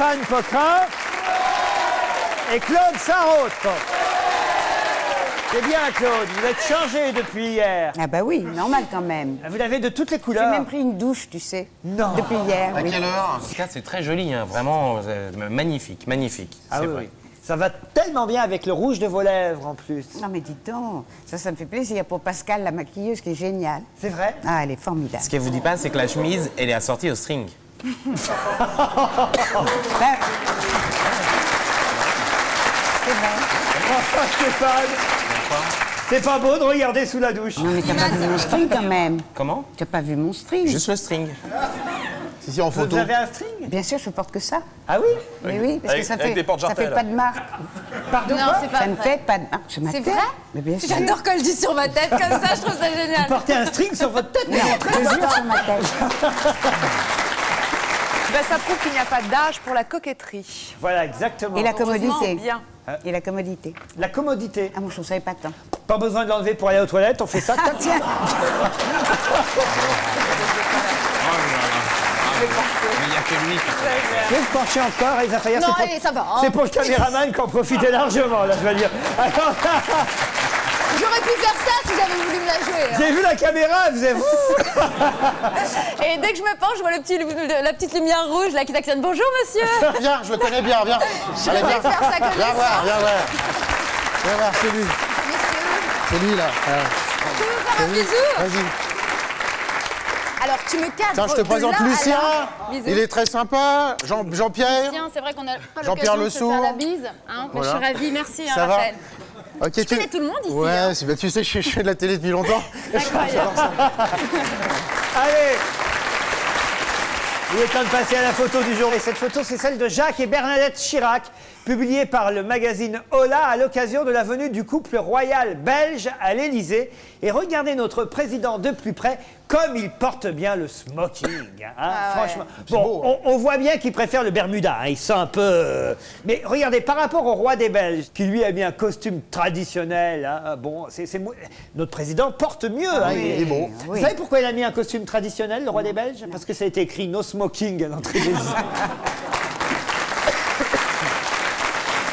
Stéphane Poquin et Claude Sarraute. C'est bien Claude, vous êtes changé depuis hier. Ah bah oui, normal quand même. Vous l'avez de toutes les J'ai couleurs. même pris une douche, tu sais. Non. Depuis hier. À oui. quelle heure En tout cas, c'est très joli, hein, vraiment euh, magnifique, magnifique. Ah c'est oui, vrai. oui. Ça va tellement bien avec le rouge de vos lèvres en plus. Non mais dis donc, ça, ça me fait plaisir pour Pascal, la maquilleuse, qui est géniale. C'est vrai? Ah, elle est formidable. Ce qu'elle vous dit pas, c'est que la chemise, elle est assortie au string. Ben, c'est Stéphane, c'est pas beau de regarder sous la douche. Non mais t'as pas vu mon string quand même. Comment T'as pas vu mon string Juste le string. Si, si, en Vous photo. avez un string Bien sûr, je porte que ça. Ah oui Mais oui, parce avec- que ça fait, des ça fait pas de marque. Pardon Non, c'est pas Ça ne vrai. fait pas de marque sur ma C'est vrai Mais bien sûr. J'adore quand elle dit sur ma tête comme ça, je trouve ça génial. Portez un string sur votre tête Non, je jure sur ma tête. Ben, ça prouve qu'il n'y a pas d'âge pour la coquetterie. Voilà, exactement. Et la commodité. bien. Et la commodité. La commodité. Ah, moi, je trouve ça épatant. Pas besoin de l'enlever pour aller aux toilettes, on fait ça. Ah, tiens Mais il n'y a que lui qui Je vais me pencher encore, Elsa Fayer, Non, c'est pour- allez, ça va, hein. C'est pour le caméraman qui en profitait largement, là, je veux dire. Alors, J'aurais pu faire ça si j'avais voulu me la jouer. hein. J'ai vu la caméra, elle faisait... Et dès que je me penche, je vois le petit, le- la petite lumière rouge là qui t'actionne. Bonjour monsieur Viens, je le connais bien, viens. Allez, voudrais viens. faire sa connaissance. Viens voir, viens voir. Viens voir, c'est lui. C'est lui, là. Alors, Tu veux me faire un bisou Vas-y. Alors tu me cadres. Tiens, je te présente Lucien. Il est très sympa. Jean- Jean-Pierre. Lucien, c'est vrai qu'on a pas Jean-Pierre l'occasion de se Lesourd. faire la bise. Hein, Voilà. Je suis ravie, merci hein, Ça va Raphaël. Ok, tu connais tout le monde ici, Ouais, hein. bah, tu sais, je, je fais de la télé depuis longtemps. Incroyable. Allez Il est temps de passer à la photo du jour. Et cette photo, c'est celle de Jacques et Bernadette Chirac, publiée par le magazine Hola à l'occasion de la venue du couple royal belge à l'Élysée. Et regardez notre président de plus près, comme il porte bien le smoking. hein, Ah ouais. franchement. Bon, on, on voit bien qu'il préfère le Bermuda. hein, il sent un peu. euh, Mais regardez, par rapport au roi des Belges, qui lui a mis un costume traditionnel, hein, bon, c'est c'est mo- notre président porte mieux. hein, il est beau. Vous oui. savez pourquoi il a mis un costume traditionnel, le roi des Belges? Parce que ça a été écrit no smoking à l'entrée des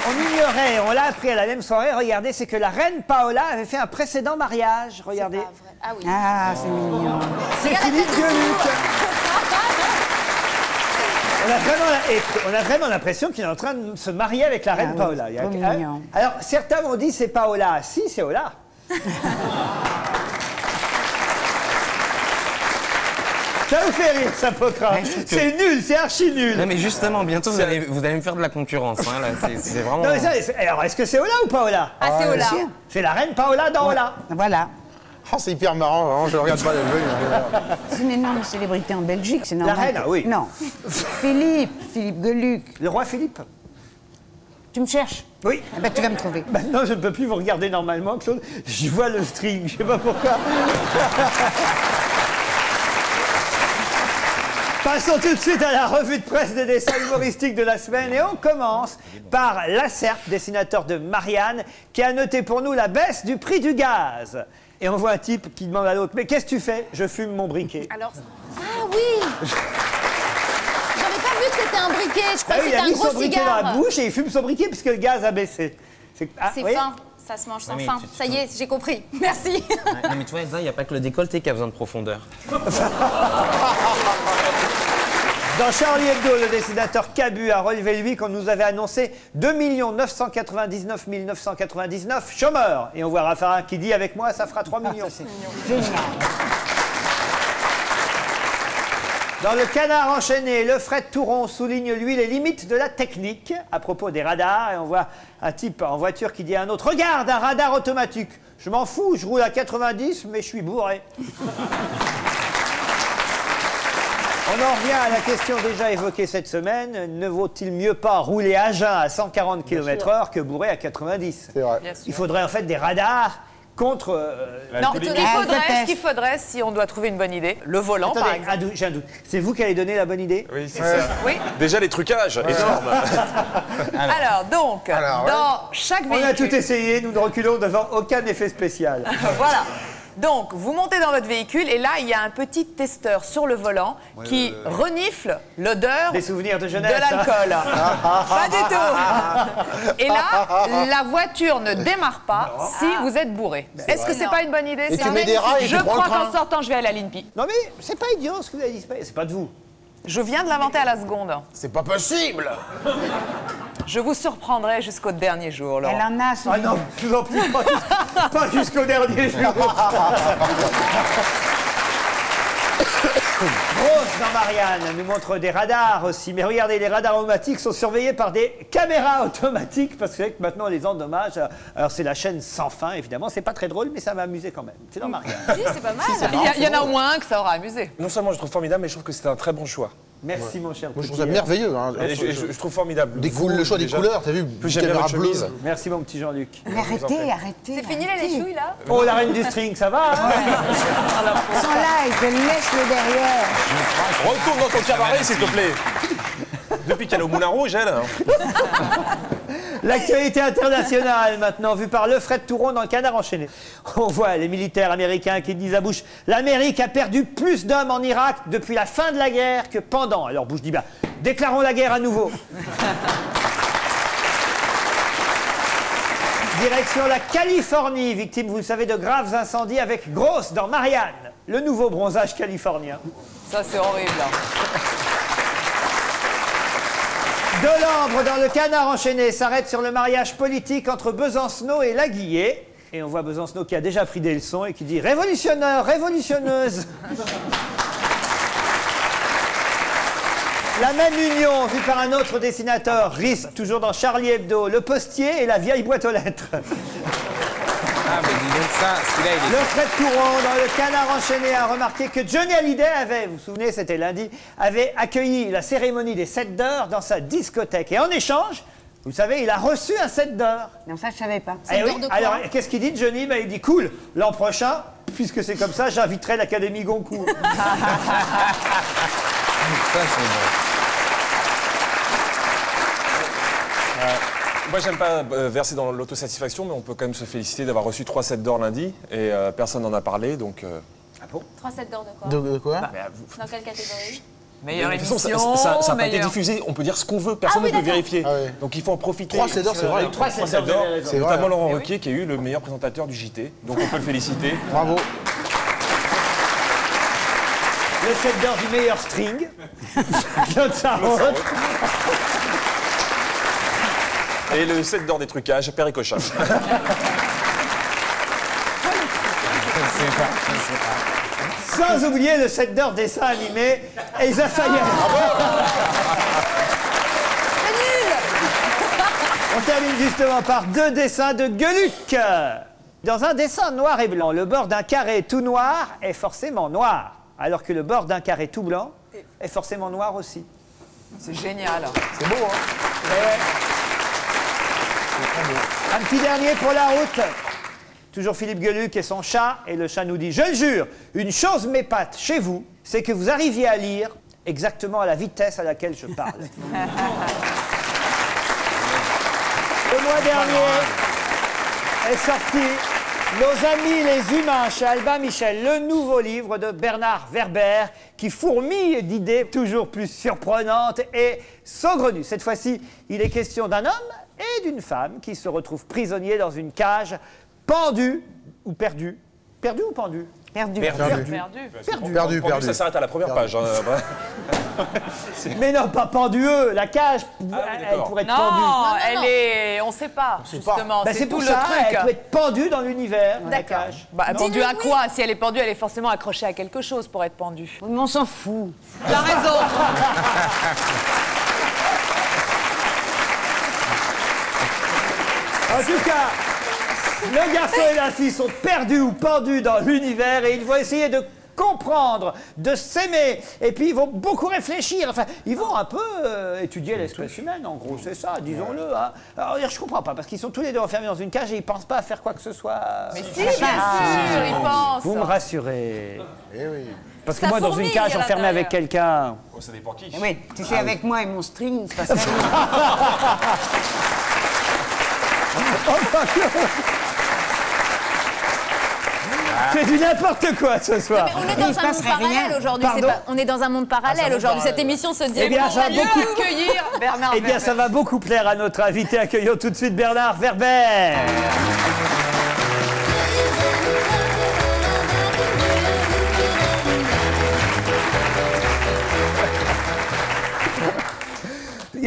On ignorait, on l'a appris à la même soirée, regardez, c'est que la reine Paola avait fait un précédent mariage. Regardez. Pas vrai. Ah oui. Ah, c'est mignon. C'est Philippe Gueluc. On a vraiment, la- et on a vraiment l'impression qu'il est en train de se marier avec la reine Ah oui, Paola. Il y a- trop mignon. Alors, certains m'ont dit c'est Paola. Si, c'est Ola. Ça vous fait rire, ça, Pocra Ouais, C'est nul, c'est archi nul. Non mais justement, bientôt vous allez, vous allez me faire de la concurrence. hein, là. C'est- vraiment... Non, mais ça, alors, est-ce que c'est Ola ou Paola Ah, c'est Ola. sûr. C'est la reine Paola dans Ola. Voilà. Oh, c'est hyper marrant, vraiment, je regarde pas la. C'est une énorme célébrité en Belgique, c'est normal. reine, que- ah oui. Non. Philippe, Philippe Geluc. Le roi Philippe Tu me cherches Oui. Eh ben, tu vas me trouver. Maintenant, je ne peux plus vous regarder normalement, Claude. Je vois le string, je sais pas pourquoi. Passons tout de suite à la revue de presse des dessins humoristiques de la semaine et on commence par Lacerpe, dessinateur de Marianne, qui a noté pour nous la baisse du prix du gaz. Et on voit un type qui demande à l'autre Mais qu'est-ce que tu fais? Je fume mon briquet. Alors. Ah oui J'avais pas vu que c'était un briquet, je Ah croyais oui, que il a mis un son gros briquet dans la bouche et il fume son briquet puisque le gaz a baissé. C'est ah, fin, ça se mange sans Oui, fin. tu- tu- Ça y est, j'ai compris. Merci. Ouais, non, mais tu vois, Elsa, il n'y a pas que le décolleté qui a besoin de profondeur. Dans Charlie Hebdo, le dessinateur Cabu a relevé, lui, qu'on nous avait annoncé 2 999 999 chômeurs. Et on voit Raffarin qui dit avec moi, ça fera 3 millions. Génial. Dans le canard enchaîné, le Fred Touron souligne, lui, les limites de la technique à propos des radars. Et on voit un type en voiture qui dit à un autre Regarde, un radar automatique. Je m'en fous, je roule à 90, mais je suis bourré. On en revient à la question déjà évoquée cette semaine. Ne vaut-il mieux pas rouler à jeun à 140 km/h que bourré à 90 C'est vrai. Il faudrait en fait des radars contre. euh, Non, ce qu'il faudrait, ce qu'il faudrait, si on doit trouver une bonne idée, le volant, par Attendez, exemple. un doute, j'ai un doute. C'est vous qui allez donner la bonne idée Oui, c'est ça. Oui. Déjà les trucages, énorme. Alors, donc, Alors, ouais. dans chaque On a tout essayé, nous ne reculons devant aucun effet spécial. voilà. Donc, vous montez dans votre véhicule et là, il y a un petit testeur sur le volant qui renifle l'odeur Des souvenirs de de jeunesse. hein. l'alcool. pas du tout. Et là, la voiture ne démarre pas si vous êtes bourré. Est-ce que c'est pas une bonne idée Et ça tu mets des rails et Je crois qu'en sortant, je vais aller à l'INPI. Non mais c'est pas idiot ce que vous avez dit, c'est pas de vous. Je viens de l'inventer à la seconde. C'est pas possible Je vous surprendrai jusqu'au dernier jour, Laurent. Elle en a sous Ah non, je vous en prie, pas, jus- pas jusqu'au dernier jour. Rose dans Marianne nous montre des radars aussi. Mais regardez, les radars automatiques sont surveillés par des caméras automatiques parce que, vous savez que maintenant on les endommage. Alors c'est la chaîne sans fin, évidemment. C'est pas très drôle, mais ça m'a amusé quand même. C'est dans Marianne. Si, c'est pas mal. Il y, a- il y en a au moins un que ça aura amusé. Non seulement je trouve formidable, mais je trouve que c'est un très bon choix. Merci mon cher. Moi, je trouve ça merveilleux. hein. Je, je- je trouve formidable. Des Vous, le choix des couleurs, t'as vu Plus j'aime bien Caméra bleue. Merci mon petit Jean-Luc. Mais arrêtez, arrêtez. C'est fini les chouilles là Oh la reine du string, ça va hein Ils sont là, ils te laissent le derrière. Retourne dans ton cabaret, s'il te plaît. Depuis qu'elle est au Moulin Rouge, elle. hein. L'actualité internationale maintenant, vue par le Fred Touron dans le canard enchaîné. On voit les militaires américains qui disent à Bush l'Amérique a perdu plus d'hommes en Irak depuis la fin de la guerre que pendant. Alors Bush dit bah, déclarons la guerre à nouveau. Direction la Californie, victime, vous le savez, de graves incendies avec Grosse dans Marianne, le nouveau bronzage californien. Ça, c'est horrible. De l'ambre dans le canard enchaîné s'arrête sur le mariage politique entre Besancenot et Laguillet. Et on voit Besancenot qui a déjà pris des leçons et qui dit Révolutionneur, révolutionneuse La même union, vue par un autre dessinateur, risque toujours dans Charlie Hebdo, le postier et la vieille boîte aux lettres. Ah, mais dis donc ça, celui-là, il est. Le Fred Touron, dans le canard enchaîné, a remarqué que Johnny Hallyday avait, vous vous souvenez, c'était lundi, avait accueilli la cérémonie des 7 d'or dans sa discothèque. Et en échange, vous savez, il a reçu un 7 d'or. Non, ça, je savais pas. Eh d'or oui, de quoi Alors, qu'est-ce qu'il dit, Johnny? Ben, Il dit cool, l'an prochain, puisque c'est comme ça, j'inviterai l'Académie Goncourt. Ça, c'est bon. Moi, j'aime pas euh, verser dans l'autosatisfaction, mais on peut quand même se féliciter d'avoir reçu 3 sets d'or lundi. Et euh, personne n'en a parlé, donc. euh, 3 sets d'or de quoi? De, de quoi? Dans quelle catégorie? Meilleure de toute façon, émission, ça, ça- ça a pas été diffusé. On peut dire ce qu'on veut, personne Ah oui, ne peut vérifier. Ah. Donc il faut en profiter. 3 d'or, c'est vrai. Avec Trois trois Cèdres, Cèdres d'or, vous avez raison. C'est vrai. notamment Laurent Eh oui. Ruquier, qui a eu le meilleur présentateur du JT. Donc on peut le féliciter. Bravo. Le 7 d'or du meilleur string. Et le 7 d'or des trucages, Père et Cochin. Je sais pas. Je sais pas. Sans oublier le 7 d'or dessin animé Elsa Fayer. On termine justement par deux dessins de Gueluc. Dans un dessin noir et blanc, le bord d'un carré tout noir est forcément noir, alors que le bord d'un carré tout blanc est forcément noir aussi. C'est génial. C'est beau, hein Un petit dernier pour la route. Toujours Philippe Gueluc et son chat, et le chat nous dit Je le jure, une chose m'épate chez vous, c'est que vous arriviez à lire exactement à la vitesse à laquelle je parle. Le mois dernier est sorti Nos amis les humains chez Albin Michel, le nouveau livre de Bernard Werber qui fourmille d'idées toujours plus surprenantes et saugrenues. Cette fois-ci, il est question d'un homme et d'une femme qui se retrouvent prisonniers dans une cage, pendus ou perdus. Perdus ou pendus Perdu. Perdu. Perdu. Perdu, Pendu, perdu. Ça s'arrête à la première page. hein. Mais non, pas pendueux. La cage, elle d'accord. pourrait être Non, pendue. elle est. On sait pas, justement. Bah, c'est tout pour le ça, elle truc. peut être pendue dans l'univers, la cage. Bah, pendue à oui. quoi Si elle est pendue, elle est forcément accrochée à quelque chose pour être pendue. Mais on s'en fout. T'as raison. En tout cas, le garçon et la fille sont perdus ou pendus dans l'univers et ils vont essayer de comprendre, de s'aimer. Et puis ils vont beaucoup réfléchir. Enfin, ils vont un peu euh, étudier l'espèce humaine, en gros, c'est ça, disons-le. hein. Alors, je comprends pas, parce qu'ils sont tous les deux enfermés dans une cage et ils pensent pas à faire quoi que ce soit. Mais si, bien sûr, il pense. Vous me rassurez. Eh oui. Parce que Ça moi, dans une cage à enfermé avec quelqu'un. Oh, ça dépend qui. Oui, tu sais, avec moi et mon string, c'est pas ça. C'est du n'importe quoi ce soir. On est dans un monde parallèle aujourd'hui. Pardon pas- On est dans un monde parallèle aujourd'hui. Cette émission se Eh bien, déroule. ça va beaucoup. accueillir Bernard Eh bien, ça va beaucoup plaire à notre invité. Accueillons tout de suite Bernard Werber.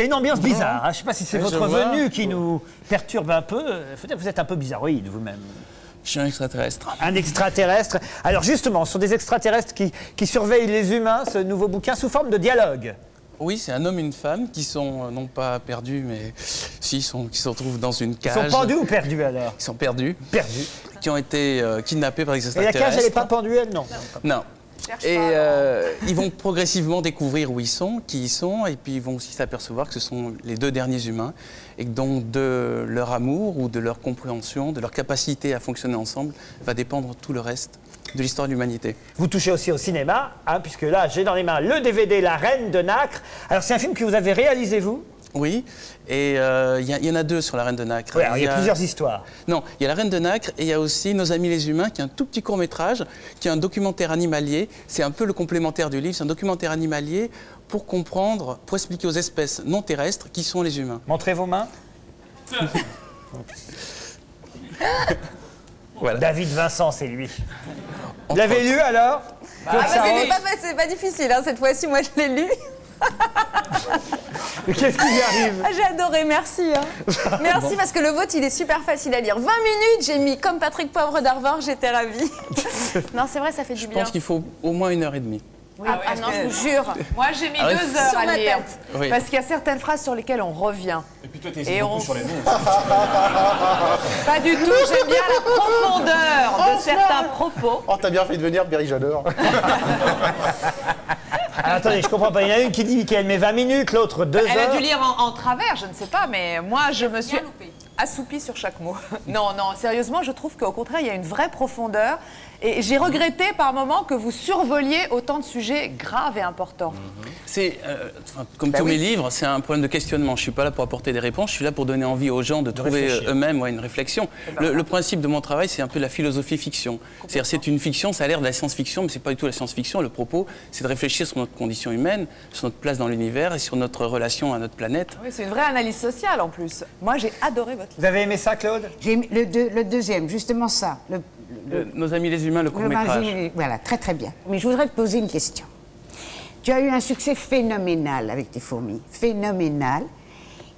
Y a une ambiance bizarre. hein. Je ne sais pas si c'est votre vois. venue qui nous perturbe un peu. Euh, vous êtes un peu bizarroïde vous-même. Je suis un extraterrestre. Un extraterrestre. Alors justement, ce sont des extraterrestres qui, qui surveillent les humains, ce nouveau bouquin, sous forme de dialogue. Oui, c'est un homme et une femme qui sont euh, non pas perdus, mais si, sont, qui se retrouvent dans une Ils cage. sont pendus ou perdus alors Ils sont perdus, Perdus. qui ont été euh, kidnappés par les Et la extraterrestres. cage, elle n'est pas pendue, elle Non. Non. Et euh, ils vont progressivement découvrir où ils sont, qui ils sont, et puis ils vont aussi s'apercevoir que ce sont les deux derniers humains, et que donc de leur amour ou de leur compréhension, de leur capacité à fonctionner ensemble, va dépendre tout le reste de l'histoire de l'humanité. Vous touchez aussi au cinéma, hein, puisque là, j'ai dans les mains le DVD La Reine de Nacre. Alors, c'est un film que vous avez réalisé, vous? Oui, et euh, il y, en a deux sur la Reine de Nacre. Il y a plusieurs histoires. Non, il y a La Reine de Nacre et il y a aussi Nos Amis les Humains, qui est un tout petit court-métrage, qui est un documentaire animalier. C'est un peu le complémentaire du livre. C'est un documentaire animalier pour comprendre, pour expliquer aux espèces non terrestres qui sont les humains. Montrez vos mains. Voilà. David Vincent, c'est lui. Vous l'avez lu alors? Ah, bah, Sarraute c'est pas, c'est pas difficile, hein. cette fois-ci, moi je l'ai lu. Qu'est-ce qui lui arrive Ah, j'ai adoré, merci. hein. Merci parce que le vôtre, il est super facile à lire. 20 minutes, j'ai mis comme Patrick Poivre d'Arvor, j'étais ravie. non, c'est vrai, ça fait du Je bien. pense qu'il faut au moins une heure et demie. Ah, ah non, je vous jure. Moi, j'ai mis Ah oui. deux heures Sur à ma lire. tête. Oui. Parce qu'il y a certaines phrases sur lesquelles on revient. Et puis toi, t'es on- sur les noms. Pas du tout, j'aime bien la profondeur de certains propos. Oh, t'as bien fait de venir, Berry, j'adore. Ah, Attendez, je comprends pas. Il y en a une qui dit qu'elle met 20 minutes, l'autre 2 Elle a heures. dû lire en, en travers, je ne sais pas, mais moi, je me suis assoupie sur chaque mot. Non, non, sérieusement, je trouve qu'au contraire, il y a une vraie profondeur. Et j'ai regretté par moments que vous survoliez autant de sujets graves et importants. C'est, euh, comme Bah tous oui. mes livres, c'est un problème de questionnement. Je suis pas là pour apporter des réponses, je suis là pour donner envie aux gens de, trouver eux-mêmes ouais, une réflexion. Le, le principe de mon travail, c'est un peu la philosophie fiction. C'est-à-dire, c'est une fiction, ça a l'air de la science-fiction, mais c'est pas du tout la science-fiction. Le propos, c'est de réfléchir sur notre condition humaine, sur notre place dans l'univers et sur notre relation à notre planète. Oui, c'est une vraie analyse sociale en plus. Moi, j'ai adoré votre livre. Vous avez aimé ça, Claude? J'ai mis le, deux- le deuxième, justement ça. Le, Euh, nos amis les humains, le court-métrage. voilà, très très bien. Mais je voudrais te poser une question. Tu as eu un succès phénoménal avec tes fourmis, phénoménal.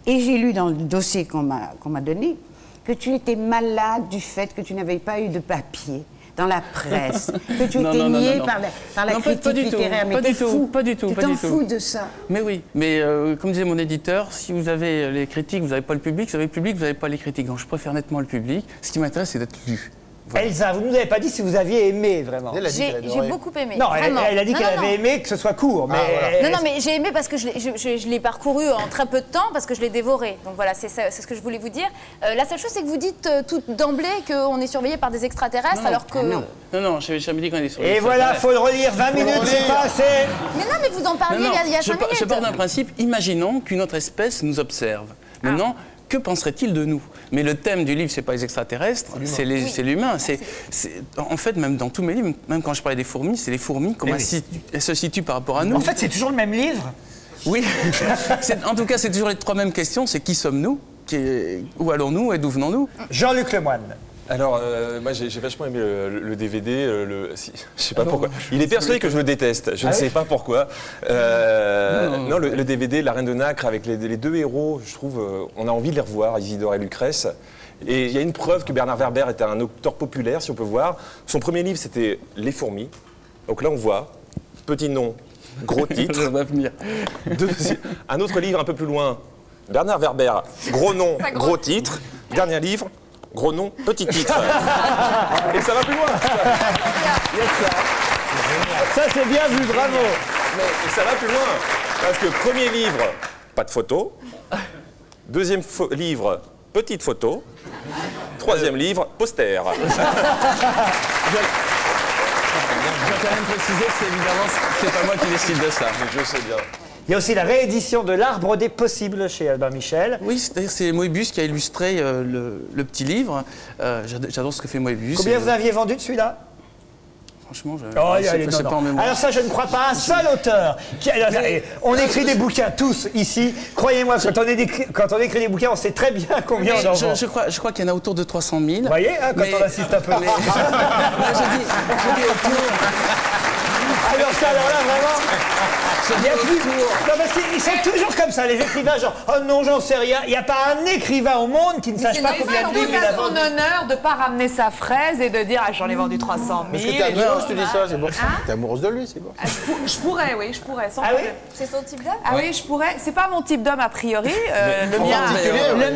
Et j'ai lu dans le dossier qu'on m'a m'a donné que tu étais malade du fait que tu n'avais pas eu de papier dans la presse, que tu Non, étais non, non, nié par la, par la Non, pas- critique pas du tout, littéraire. Mais pas du tout, fou. pas du tout, Tu t'en tout. fous de ça. Mais oui, mais euh, comme disait mon éditeur, si vous avez les critiques, vous n'avez pas le public, si vous avez le public, vous n'avez pas les critiques. Donc je préfère nettement le public. Ce qui m'intéresse, c'est d'être lu. Voilà. Elsa, vous ne nous avez pas dit si vous aviez aimé vraiment. Elle a dit J'ai beaucoup aimé. Non, elle, vraiment. elle a dit qu'elle avait aimé que ce soit court. Mais voilà. Non, non, mais j'ai aimé parce que je l'ai- je, je- je l'ai parcouru en très peu de temps, parce que je l'ai dévoré. Donc voilà, c'est ce que je voulais vous dire. Euh, la seule chose, c'est que vous dites euh, tout d'emblée qu'on est surveillé par des extraterrestres, alors que. Ah non. Non, non, je n'avais jamais dit qu'on était sur Et voilà, extraterrestres. faut le relire. 20 minutes, c'est pas assez. Mais non, mais vous en parliez non, il y a, il y a je, minutes. pars d'un principe, imaginons qu'une autre espèce nous observe. Ah. Que penserait-il de nous? Mais le thème du livre, c'est pas les extraterrestres, c'est l'humain. En fait, même dans tous mes livres, même quand je parlais des fourmis, c'est les fourmis, comment oui. elles, se situent par rapport à nous. En fait, c'est toujours le même livre? Oui. En tout cas, c'est toujours les trois mêmes questions. C'est qui sommes-nous? Qui est- Où allons-nous? Et d'où venons-nous? Jean-Luc Lemoine. Alors, euh, moi, j'ai j'ai vachement aimé le, le DVD. euh, Le, si- je sais pas pourquoi. Il est persuadé que je le déteste. Je ne sais pas pourquoi. Euh, non, le, le DVD, La Reine de Nacre, avec les, les deux héros, je trouve, on a envie de les revoir, Isidore et Lucrèce. Et il y a une preuve que Bernard Werber était un auteur populaire, si on peut voir. Son premier livre, c'était Les fourmis. Donc là, on voit, petit nom, gros titre. Ça va venir. Deuxi- un autre livre un peu plus loin, Bernard Werber, gros nom, gros titre. Dernier livre, gros nom, petit titre. Et ça va plus loin. Ça, c'est bien vu, bravo. Mais ça va plus loin. Parce que premier livre, pas de photo. Deuxième livre, petite photo. Troisième livre, poster. Je dois quand même préciser que c'est évidemment, c'est pas moi qui décide de ça. Je sais bien. Il y a aussi la réédition de L'Arbre des Possibles chez Albin Michel. Oui, c'est-à-dire c'est Moebius qui a illustré euh, le, le petit livre. Euh, j'ad- J'adore ce que fait Moebius. Combien Et, vous euh, aviez vendu de celui-là? Franchement, je Oh, je sais- allez, je non, sais non. pas en mémoire. Alors ça, je ne crois pas un seul auteur. Qui... On écrit des bouquins tous ici. Croyez-moi, quand, on écrit- quand on écrit des bouquins, on sait très bien combien on en je, vend. je crois, je crois qu'il y en a autour de 300 000. Vous voyez, hein, quand Mais- on assiste un peu. mais- je dis, je dis autour. Alors ça, alors là, vraiment... Il y a plus... Non, parce qu'ils sont toujours comme ça, les écrivains, genre, oh non, j'en sais rien. Il n'y a pas un écrivain au monde qui ne sache pas combien de livres il a à son vendu. honneur de pas ramener sa fraise et de dire ah, j'en ai vendu 300 000. Parce que t'es amoureuse, je- tu dis ça, c'est bon. T'es amoureuse de lui, c'est bon. Ah, je, pour- je pourrais, oui, je pourrais, Ah oui. C'est son type d'homme Ah oui, je pourrais. C'est pas mon type d'homme a priori. euh, le, en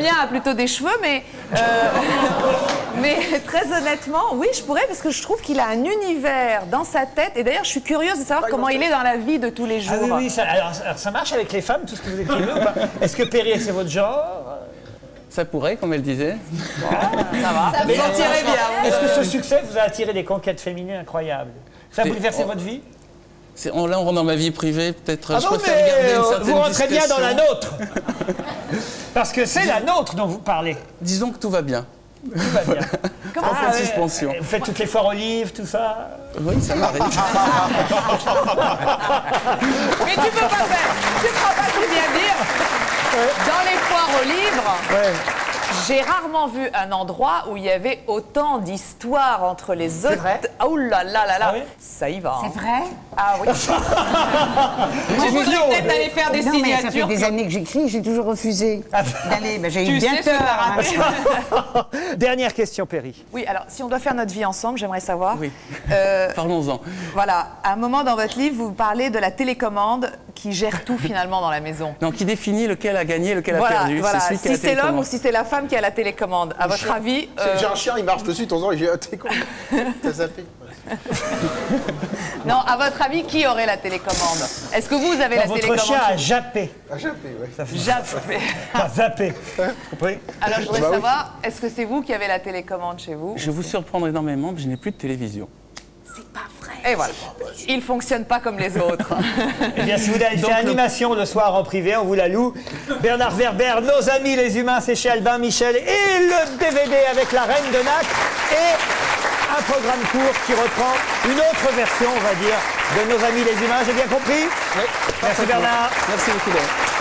mien, a plutôt des cheveux, mais euh, mais très honnêtement, oui, je pourrais parce que je trouve qu'il a un univers dans sa tête. Et d'ailleurs, je suis curieuse de savoir comment il est dans la vie de tous les jours. Ah oui, oui, ça, alors, alors, ça marche avec les femmes, tout ce que vous écrivez ou pas? Est-ce que Perrier, c'est votre genre? Ça pourrait, comme elle disait. Ça va. Mais- Vous en tirez bien. Est-ce que ce succès vous a attiré des conquêtes féminines incroyables? Ça a bouleversé votre vie? On- là, on rentre dans ma vie privée, peut-être. Ah je non, préfère mais garder une euh, certaine vous rentrez bien dans la nôtre Parce que c'est la nôtre dont vous parlez. Disons que tout va bien. Tout va bien. Comment Ah, ouais. suspension Vous faites toutes les foires olives, tout ça Oui, ça m'arrive. Mais tu peux pas faire. Tu crois pas si bien dire. Dans les foires aux livres, j'ai rarement vu un endroit où il y avait autant d'histoires entre les autres. vrai Oh là là là là. Ah oui Ça y va. hein. C'est vrai Ah oui. Je voudrais peut-être aller faire des Non, mais ça fait signatures. des années que j'écris, j'ai toujours refusé d'aller. Ben, j'ai eu Tu bien peur. raté. Dernière question, Perry. Oui, alors si on doit faire notre vie ensemble, j'aimerais savoir. Oui. Euh, Parlons-en. voilà, à un moment dans votre livre, vous parlez de la télécommande qui gère tout finalement dans la maison. Donc, qui définit lequel a gagné, lequel a perdu voilà. C'est celui qui a si c'est l'homme ou si c'est la femme qui a la télécommande. À votre avis, euh, J'ai un chien, il marche dessus, de temps en temps, il dit t'es con. T'as zappé. non, à votre avis, qui aurait la télécommande? Est-ce que vous avez la votre télécommande chien a jappé. Zappé, ouais. vous Jappé. Pas zappé. Comprenez Alors je voudrais Bah oui. savoir, est-ce que c'est vous qui avez la télécommande chez vous? Je vous surprendre énormément, mais je n'ai plus de télévision. Et voilà. Il fonctionne pas comme les autres. Eh bien, si vous avez fait animation le soir en privé, on vous la loue. Bernard Werber, Nos amis les humains, c'est chez Albin Michel. Et le DVD avec la Reine de Nac. Et un programme court qui reprend une autre version, on va dire, de Nos amis les humains. J'ai bien compris? Merci Bernard. Merci beaucoup. Laurent.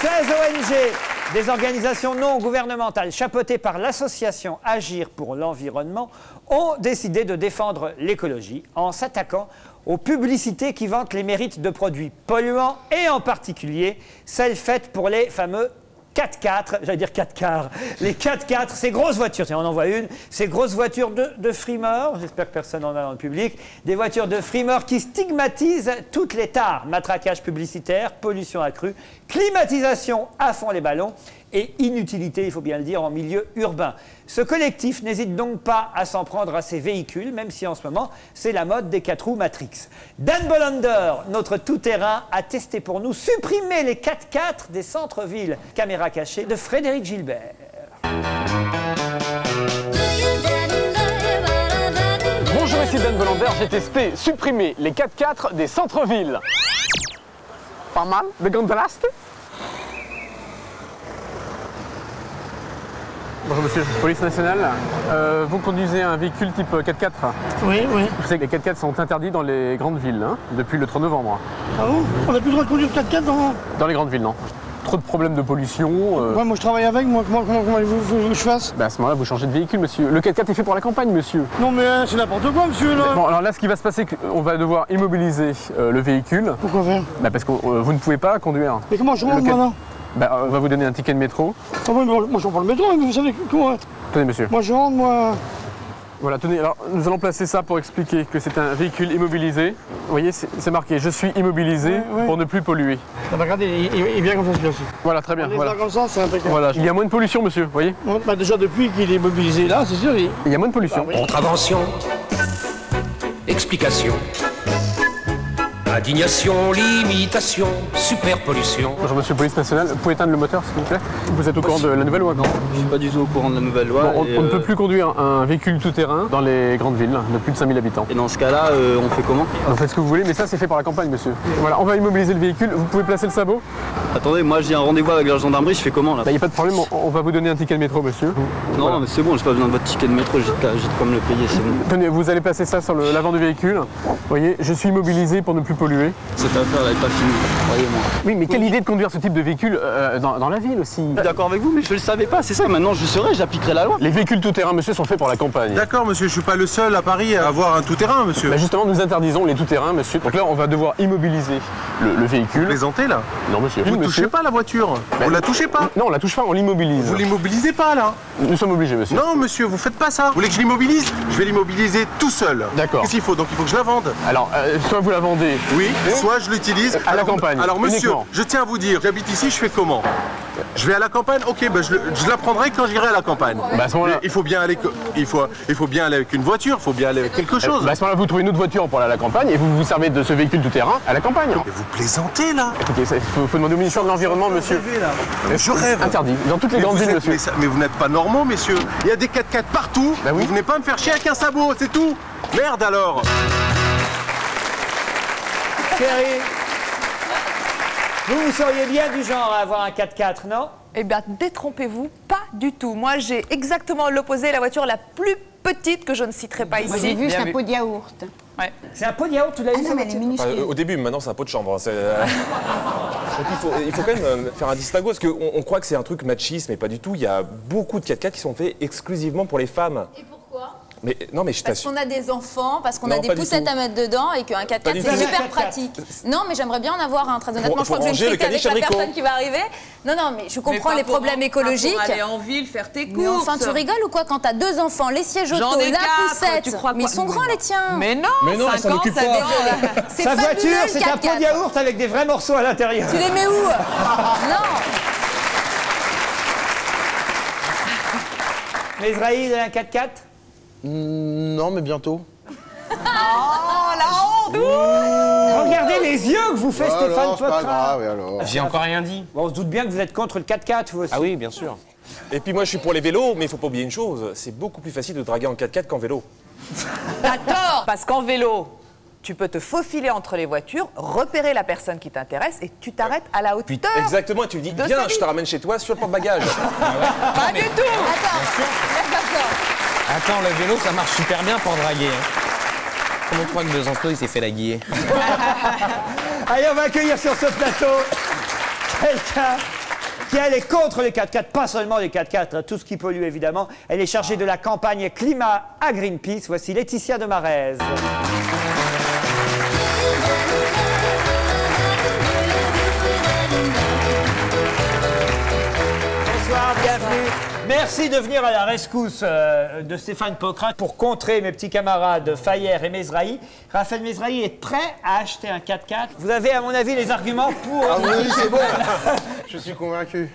16 ONG, des organisations non gouvernementales chapeautées par l'association Agir pour l'environnement, ont décidé de défendre l'écologie en s'attaquant aux publicités qui vantent les mérites de produits polluants et en particulier celles faites pour les fameux 4x4, j'allais dire 4 quarts, les 4x4, ces grosses voitures, on en voit une, ces grosses voitures de, de j'espère que personne n'en a dans le public, des voitures de frimeurs qui stigmatisent toutes les tares, matraquage publicitaire, pollution accrue, climatisation à fond les ballons et inutilité, il faut bien le dire, en milieu urbain. Ce collectif n'hésite donc pas à s'en prendre à ces véhicules, même si en ce moment, c'est la mode des 4 roues Matrix. Dan Bolander, notre tout-terrain, a testé pour nous supprimer les 4x4 des centres-villes. Caméra cachée de Frédéric Gilbert. Bonjour, ici Dan Volander. J'ai testé supprimer les 4x4 des centres-villes. Pas mal, de contraste. Bonjour monsieur, police nationale. Euh, vous conduisez un véhicule type 4x4 Oui, oui. Vous savez que les 4x4 sont interdits dans les grandes villes hein, depuis le 3 novembre. Ah bon? On n'a plus le droit de conduire 4x4 dans... Dans les grandes villes, non. Trop de problèmes de pollution. euh, Ouais, moi je travaille avec, moi comment, comment, comment vous que je fasse bah, à ce moment-là, vous changez de véhicule, monsieur. Le 4x4 est fait pour la campagne, monsieur. Non mais euh, c'est n'importe quoi monsieur là Bon, alors là, ce qui va se passer, c'est qu'on va devoir immobiliser euh, le véhicule. Pourquoi faire? Bah, parce que vous ne pouvez pas conduire. Mais comment je rentre Le moi quatre- là? Bah, on va vous donner un ticket de métro. ah, mais Moi je prends le métro, mais vous savez comment Tenez, monsieur. Moi je rentre, moi... Voilà, tenez, alors nous allons placer ça pour expliquer que c'est un véhicule immobilisé. Vous voyez, c'est marqué Je suis immobilisé Ouais, ouais. pour ne plus polluer. Ah, bah, regardez, il, il- il est bien comme ça celui-là aussi. Voilà, très bien. On Voilà. a comme ça, c'est impeccable. Voilà, il y a moins de pollution, monsieur, vous voyez Bon, bah, déjà depuis qu'il est mobilisé là, c'est sûr, il... Il y a moins de pollution. Ah oui. Contravention, Explication. Indignation, limitation, superpollution. Bonjour monsieur police nationale, vous pouvez éteindre le moteur s'il vous plaît Vous êtes au courant de la nouvelle loi Non, je suis pas du tout au courant de la nouvelle loi. on, ne euh, peut plus conduire un véhicule tout-terrain dans les grandes villes de plus de 5000 habitants. Et dans ce cas-là, euh, on fait comment Vous faites ce que vous voulez, mais ça c'est fait par la campagne monsieur. Voilà, on va immobiliser le véhicule, vous pouvez placer le sabot Attendez, moi j'ai un rendez-vous avec la gendarmerie, je fais comment là Il n'y a pas de problème, on, on va vous donner un ticket de métro monsieur. Non, Voilà. mais c'est bon, j'ai pas besoin de votre ticket de métro, j'ai de quoi me le payer, c'est bon. Tenez, vous allez placer ça sur l'avant du véhicule. Vous voyez, je suis immobilisé pour ne plus polluer. Cette affaire elle est pas finie, croyez-moi. Oui, mais quelle idée de conduire ce type de véhicule euh, dans, dans la ville aussi Je suis d'accord avec vous, mais je le savais pas, c'est ça, maintenant je le saurai, j'appliquerai la loi. Les véhicules tout-terrain, monsieur, sont faits pour la campagne. D'accord, monsieur, je suis pas le seul à Paris à avoir un tout-terrain, monsieur. Bah justement, nous interdisons les tout-terrains, monsieur. Donc là, on va devoir immobiliser le, le véhicule. Plaisantez là Non, monsieur. Vous ne monsieur. touchez pas la voiture. Vous la touchez pas. Non, on la touche pas, on l'immobilise. Vous l'immobilisez pas là. Nous sommes obligés, monsieur. Non, monsieur, vous faites pas ça. Vous voulez que je l'immobilise? Je vais l'immobiliser tout seul. D'accord. Qu'est-ce qu'il faut? Donc il faut que je la vende. Alors, euh, soit vous la vendez. Oui, soit je l'utilise À la campagne, Alors monsieur, uniquement. je tiens à vous dire, j'habite ici, je fais comment? Je vais à la campagne, ok, ben je, je la prendrai quand j'irai à la campagne. Bah, à ce moment-là- il faut bien aller, il faut, il faut bien aller avec une voiture, il faut bien aller avec quelque chose. Bah, à ce moment-là, vous trouvez une autre voiture pour aller à la campagne et vous vous servez de ce véhicule tout-terrain à la campagne. Mais vous plaisantez là Écoutez, il faut, faut demander au ministère de l'Environnement, monsieur. Je rêve. Interdit. Dans toutes les Mais grandes villes, monsieur. mais, ça- mais vous n'êtes pas normaux, messieurs. Il y a des 4x4 partout. Bah oui. Vous venez pas me faire chier avec un sabot, c'est tout. Merde alors. Thierry, vous, vous seriez bien du genre à avoir un 4x4, non? Eh bien, détrompez-vous, pas du tout. Moi, j'ai exactement l'opposé, la voiture la plus petite que je ne citerai pas ici. j'ai vu, c'est un pot de yaourt. Ouais. C'est un pot de yaourt, tu l'as Ah vu non, ça, mais elle est Enfin, euh, au début, maintenant c'est un pot de chambre. hein, euh, Donc, il, faut, il faut quand même euh, faire un distinguo parce qu'on on croit que c'est un truc machiste, mais pas du tout. Il y a beaucoup de 4x4 qui sont faits exclusivement pour les femmes. Et pourquoi Mais non, mais je Parce qu'on a des enfants, parce qu'on a des pas poussettes à mettre dedans et qu'un 4x4 Pas du c'est super 4x4. pratique. Non, mais j'aimerais bien en avoir un, très honnêtement. Pour- je crois que je vais avec la personne qui va arriver. Non, non, mais je comprends les problèmes écologiques. Aller en ville, faire tes courses. Mais enfin, tu rigoles ou quoi quand t'as deux enfants, les sièges auto, la quatre, poussette tu crois Mais ils sont grands les tiens Mais non, Mais non, elle 5 s'en ans, occupe ça pas. décolle. C'est Sa voiture, c'est un pot 4x4. de yaourt avec des vrais morceaux à l'intérieur. Tu les mets où? Non Mais Israël, il a un 4x4 Non, mais bientôt. Oh, la honte Regardez les yeux que vous fait Alors, Stéphane c'est pas Poitras. grave, et alors J'ai encore rien dit. Bon, on se doute bien que vous êtes contre le 4x4, vous aussi. Ah oui, bien sûr. Et puis moi, je suis pour les vélos, mais il faut pas oublier une chose c'est beaucoup plus facile de draguer en 4x4 qu'en vélo. T'as tort Parce qu'en vélo, tu peux te faufiler entre les voitures, repérer la personne qui t'intéresse et tu t'arrêtes à la hauteur. Exactement, et tu lui dis De Viens, sa je te ramène chez toi sur le porte-bagages. Pas du tout Attends, le vélo, ça marche super bien pour draguer. hein. Comment tu crois que Besançon, il s'est fait la guiller? Allez, on va accueillir sur ce plateau quelqu'un qui elle est contre les 4x4, pas seulement les 4x4, hein, tout ce qui pollue évidemment. Elle est chargée de la campagne climat à Greenpeace. Voici Laetitia de Marez. Merci de venir à la rescousse euh, de Stéphane Pocrat pour contrer mes petits camarades Fayer et Mesrahi. Raphaël Mesrahi est prêt à acheter un 4x4. Vous avez, à mon avis, les arguments pour. Ah oui, c'est bon Je suis convaincu.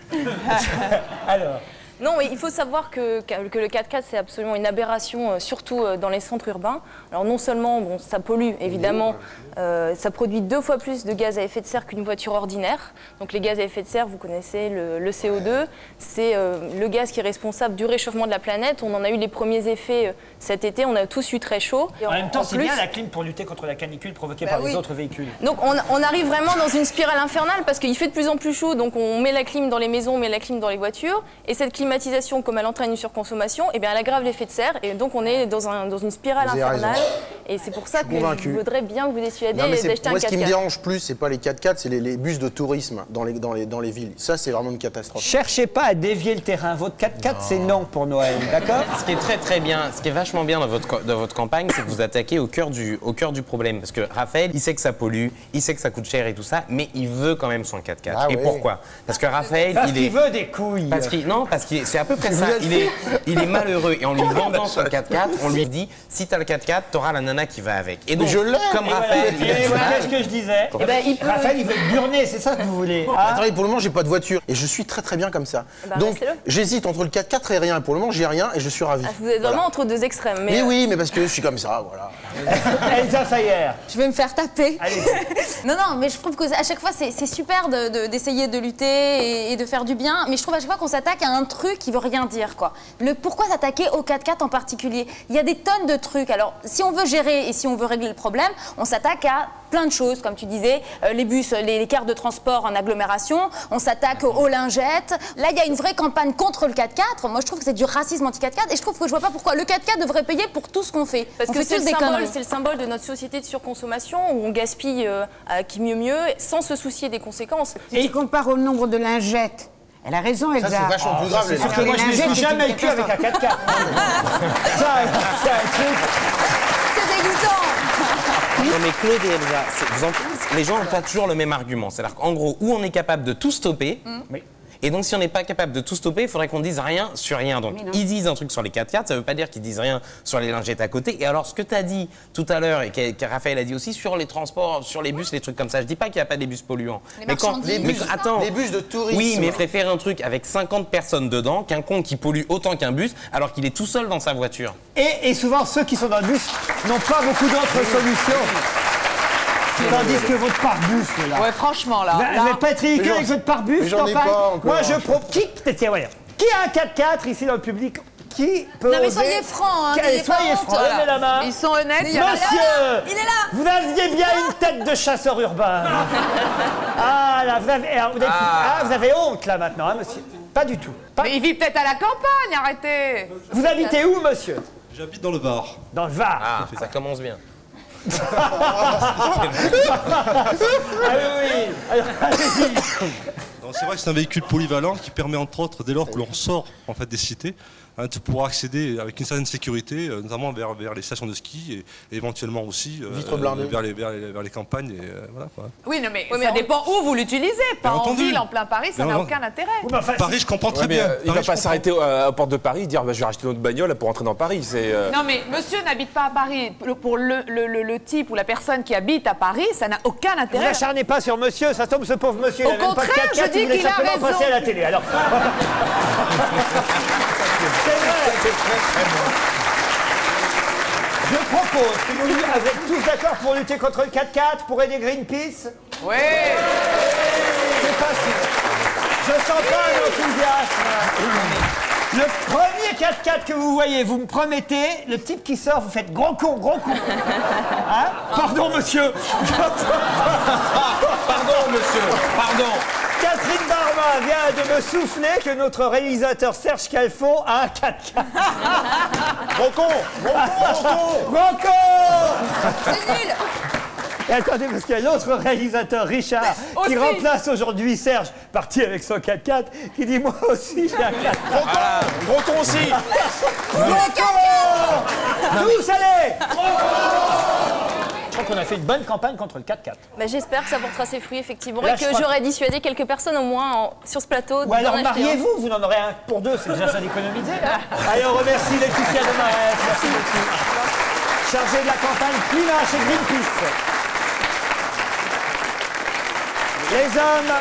Alors. Non, mais il faut savoir que, que le 4x4, c'est absolument une aberration, euh, surtout euh, dans les centres urbains. Alors non seulement bon, ça pollue, évidemment, euh, ça produit deux fois plus de gaz à effet de serre qu'une voiture ordinaire. Donc les gaz à effet de serre, vous connaissez le, le CO2, c'est euh, le gaz qui est responsable du réchauffement de la planète. On en a eu les premiers effets cet été, on a tous eu très chaud. Et En même temps, c'est plus- bien la clim pour lutter contre la canicule provoquée Bah par les autres véhicules. donc on, on arrive vraiment dans une spirale infernale parce qu'il fait de plus en plus chaud, donc on met la clim dans les maisons, on met la clim dans les voitures, et cette climatisation, comme elle entraîne une surconsommation, eh bien elle aggrave l'effet de serre, et donc on est dans, un- dans une spirale infernale. raison. Et c'est pour ça que convaincu. je voudrais bien vous dissuader d'acheter un moi, ce qui me 4x4. dérange plus, c'est pas les 4x4, c'est les, les bus de tourisme dans les, dans, les, dans les villes. Ça, c'est vraiment une catastrophe. Cherchez pas à dévier le terrain. Votre 4x4, c'est non pour Noël, d'accord Ce qui est très très bien, ce qui est vachement bien dans votre, dans votre campagne, c'est que vous attaquez au cœur, du, au cœur du problème. Parce que Raphaël, il sait que ça pollue, il sait que ça coûte cher et tout ça, mais il veut quand même son 4x4. Ah et oui. pourquoi? Parce que Raphaël, Parce il qu'il est. veut des couilles. Parce qu'il, non, parce c'est à peu près ça. Il est, il est malheureux et en lui vendant son 4x4, on lui dit si t'as le 4x4, t'auras la nana qui va avec. Et donc, je l'ai. comme Et voilà. Raphaël, il a Et voilà, qu'est-ce que je disais Eh ben, il peut- Raphaël, il veut être burné, c'est ça que vous voulez Attendez, pour le moment, j'ai pas de voiture et je suis très très bien comme ça. Bah, Donc, restez-le. j'hésite entre le 4x4 et rien. Pour le moment, j'ai rien et je suis ravi. Ah, Vous êtes vraiment Voilà. entre deux extrêmes. Mais, Mais euh, oui, mais parce que je suis comme ça, voilà. Elsa Fayer. Je vais me faire taper. Allez. non, non, mais je trouve que à chaque fois, c'est super de- de- d'essayer de, lutter et, et de faire du bien. Mais je trouve à chaque fois qu'on s'attaque à un truc qui veut rien dire, quoi. Le, pourquoi s'attaquer au 4x4 en particulier? Il y a des tonnes de trucs. Alors, si on veut gérer et si on veut régler le problème, on s'attaque à plein de choses, comme tu disais, euh, les bus, les, les cartes de transport en agglomération, on s'attaque aux, lingettes. Là, il y a une vraie campagne contre le 4x4. Moi, je trouve que c'est du racisme anti-4x4 et je trouve que je vois pas pourquoi le 4x4 devrait payer pour tout ce qu'on fait. Parce on que c'est le, le symbole de notre société de surconsommation où on gaspille euh, à qui mieux mieux sans se soucier des conséquences. Si tu compares au nombre de lingettes, elle a raison, Elsa. c'est vachement plus grave, les Parce que moi, je ne suis jamais cul avec un 4x4. Ça, c'est un truc. C'est dégoûtant Non mais Claude et Elsa, vous en- les gens n'ont pas toujours le même argument. C'est-à-dire qu'en gros, où on est capable de tout stopper, Oui. Et donc si on n'est pas capable de tout stopper, il faudrait qu'on dise rien sur rien. Donc ils disent un truc sur les 4x4, ça veut pas dire qu'ils disent rien sur les lingettes à côté. Et alors ce que tu as dit tout à l'heure, et que, que Raphaël a dit aussi, sur les transports, sur les bus, les trucs comme ça, je dis pas qu'il n'y a pas des bus polluants. Les mais quand, mais ça. attends, Les bus de tourisme. oui, mais préfère un truc avec 50 personnes dedans qu'un con qui pollue autant qu'un bus alors qu'il est tout seul dans sa voiture. Et, et souvent, ceux qui sont dans le bus n'ont pas beaucoup d'autres solutions. Tandis que votre pare-bus, là. Ouais, franchement, là. Vous n'êtes pas être ridicule avec votre pare-bus, mais j'en ai campagne pas encore. Moi, je propose. Qui, tiens, voyons. Qui a un 4x4 ici dans le public Qui peut Non, mais soyez francs, hein, Soyez francs, levez la main. Ils sont honnêtes. Monsieur Il est là Vous aviez bien une tête de chasseur urbain. Ah, là, vous avez, ah, vous avez, ah, vous avez honte, là, maintenant, hein, monsieur Pas du tout. Pas- Mais il vit peut-être à la campagne, arrêtez. Vous habitez où, monsieur? J'habite dans le Var. Dans le Var. Ah, ça commence bien. Ah C'est vrai que c'est un véhicule polyvalent qui permet entre autres, dès lors que l'on sort en fait, des cités, hein, de pouvoir accéder avec une certaine sécurité, euh, notamment vers, vers les stations de ski et, et éventuellement aussi euh, vers, les, vers, les, vers les campagnes. Et, euh, voilà, quoi. Oui, non, mais Oui, mais ça dépend où vous l'utilisez. Pas Bien en entendu. ville, en plein Paris, ça n'a aucun intérêt. Oui, enfin, Paris, je comprends très Ouais, bien. euh, il Paris, va pas s'arrêter euh, à la porte de Paris et dire bah, je vais racheter notre bagnole pour rentrer dans Paris. C'est, euh, Non, mais monsieur n'habite pas à Paris. Pour le, le- le- le type ou la personne qui habite à Paris, ça n'a aucun Ne vous intérêt. acharnez pas sur monsieur, ça tombe ce pauvre monsieur, Au il a même pas de contraire, 4x4, je dis qu'il a raison. passer à la télé. Alors, c'est vrai. Je propose que nous, vous êtes tous d'accord pour lutter contre le 4x4, pour aider Greenpeace Oui. C'est facile. Je sens pas un enthousiasme. Le premier 4x4 que vous voyez, vous me promettez, le type qui sort, vous faites gros con, gros con. Hein? Pardon, monsieur. Pardon, monsieur, pardon. Catherine Barma vient de me souffler que notre réalisateur Serge Calfon a un 4x4. Gros con Gros con Gros con. Gros con C'est nul. Et attendez, parce qu'il y a l'autre réalisateur, Richard, qui remplace aujourd'hui Serge, parti avec son 4x4, qui dit Moi aussi j'ai un 4x4. Gros con aussi. Gros con. Tous, allez Je crois qu'on a fait une bonne campagne contre le 4x4. Bah, J'espère que ça portera ses fruits, effectivement, Là, et que j'aurai dissuadé quelques personnes au moins en- sur ce plateau. Ou alors mariez-vous, vous en aurez un pour deux, c'est déjà ça d'économiser. Allez, on remercie Laetitia de Marais, merci beaucoup. Chargée de la campagne climat chez Greenpeace. Les hommes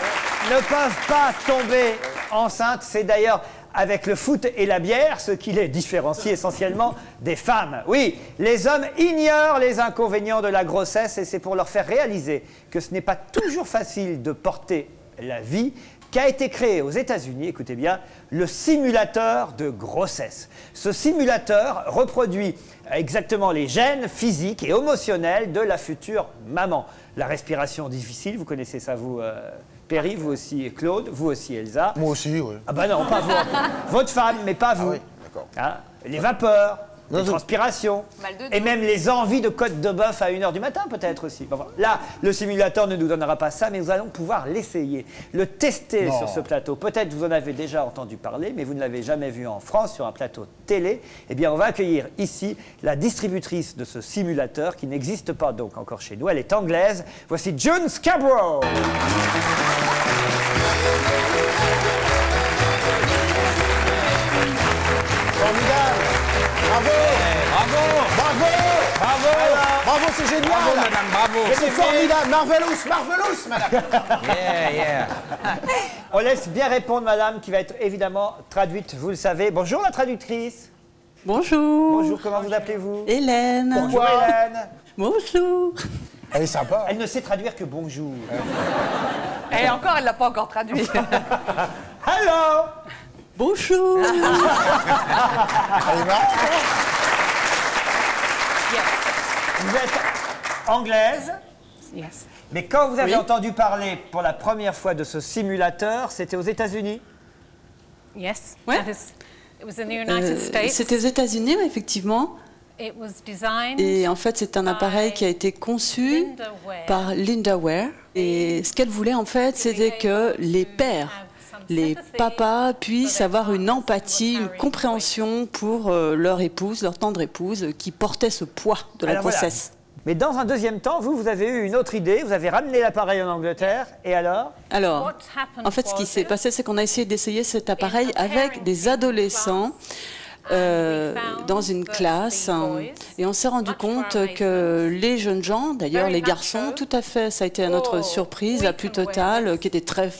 ne peuvent pas tomber enceintes, c'est d'ailleurs avec le foot et la bière, ce qui les différencie essentiellement des femmes. Oui, les hommes ignorent les inconvénients de la grossesse et c'est pour leur faire réaliser que ce n'est pas toujours facile de porter la vie qu'a été créé aux États-Unis, écoutez bien, le simulateur de grossesse. Ce simulateur reproduit exactement les gènes physiques et émotionnels de la future maman. La respiration difficile, vous connaissez ça vous, euh, Perry, vous aussi Claude, vous aussi Elsa. Moi aussi, oui. Ah bah non, pas vous. Votre femme, mais pas vous. oui, d'accord. Hein, les vapeurs, les transpirations, Mal de dos. et même les envies de côte de bœuf à 1h du matin peut-être aussi. Bon, voilà. Là, le simulateur ne nous donnera pas ça, mais nous allons pouvoir l'essayer, le tester Non. sur ce plateau. Peut-être vous en avez déjà entendu parler, mais vous ne l'avez jamais vu en France sur un plateau télé. Eh bien, on va accueillir ici la distributrice de ce simulateur qui n'existe pas donc encore chez nous. Elle est anglaise. Voici June Scarborough. Bravo Bravo Bravo Bravo Bravo, c'est génial Bravo, madame, bravo C'est formidable Marvelous Marvelous, madame Yeah, yeah On laisse bien répondre madame qui va être évidemment traduite, vous le savez. Bonjour la traductrice. Bonjour. Bonjour, comment vous appelez-vous? Hélène. Bonjour Hélène. Bonjour. Elle est sympa. Elle ne sait traduire que bonjour. Et encore, elle l'a pas encore traduit. Hello Bonjour. Vous êtes anglaise Yes. Mais quand vous avez Oui. entendu parler pour la première fois de ce simulateur, c'était aux États-Unis Yes. Ouais. that is- it was in the United Euh, States. C'était aux États-Unis, effectivement. It was designed Et en fait, c'est un appareil qui a été conçu Linda Ware. par Linda Ware. Et ce qu'elle voulait, en fait, c'était que les pères, les papas puissent avoir une empathie, une compréhension pour euh, leur épouse, leur tendre épouse, qui portait ce poids de la Alors voilà. grossesse. Mais dans un deuxième temps, vous, vous avez eu une autre idée, vous avez ramené l'appareil en Angleterre, et alors? Alors, en fait, ce qui s'est passé, c'est qu'on a essayé d'essayer cet appareil avec des adolescents. Euh, dans une classe hein, et on s'est rendu compte que les jeunes gens, d'ailleurs les garçons, tout à fait, ça a été à notre surprise la plus totale, qui était très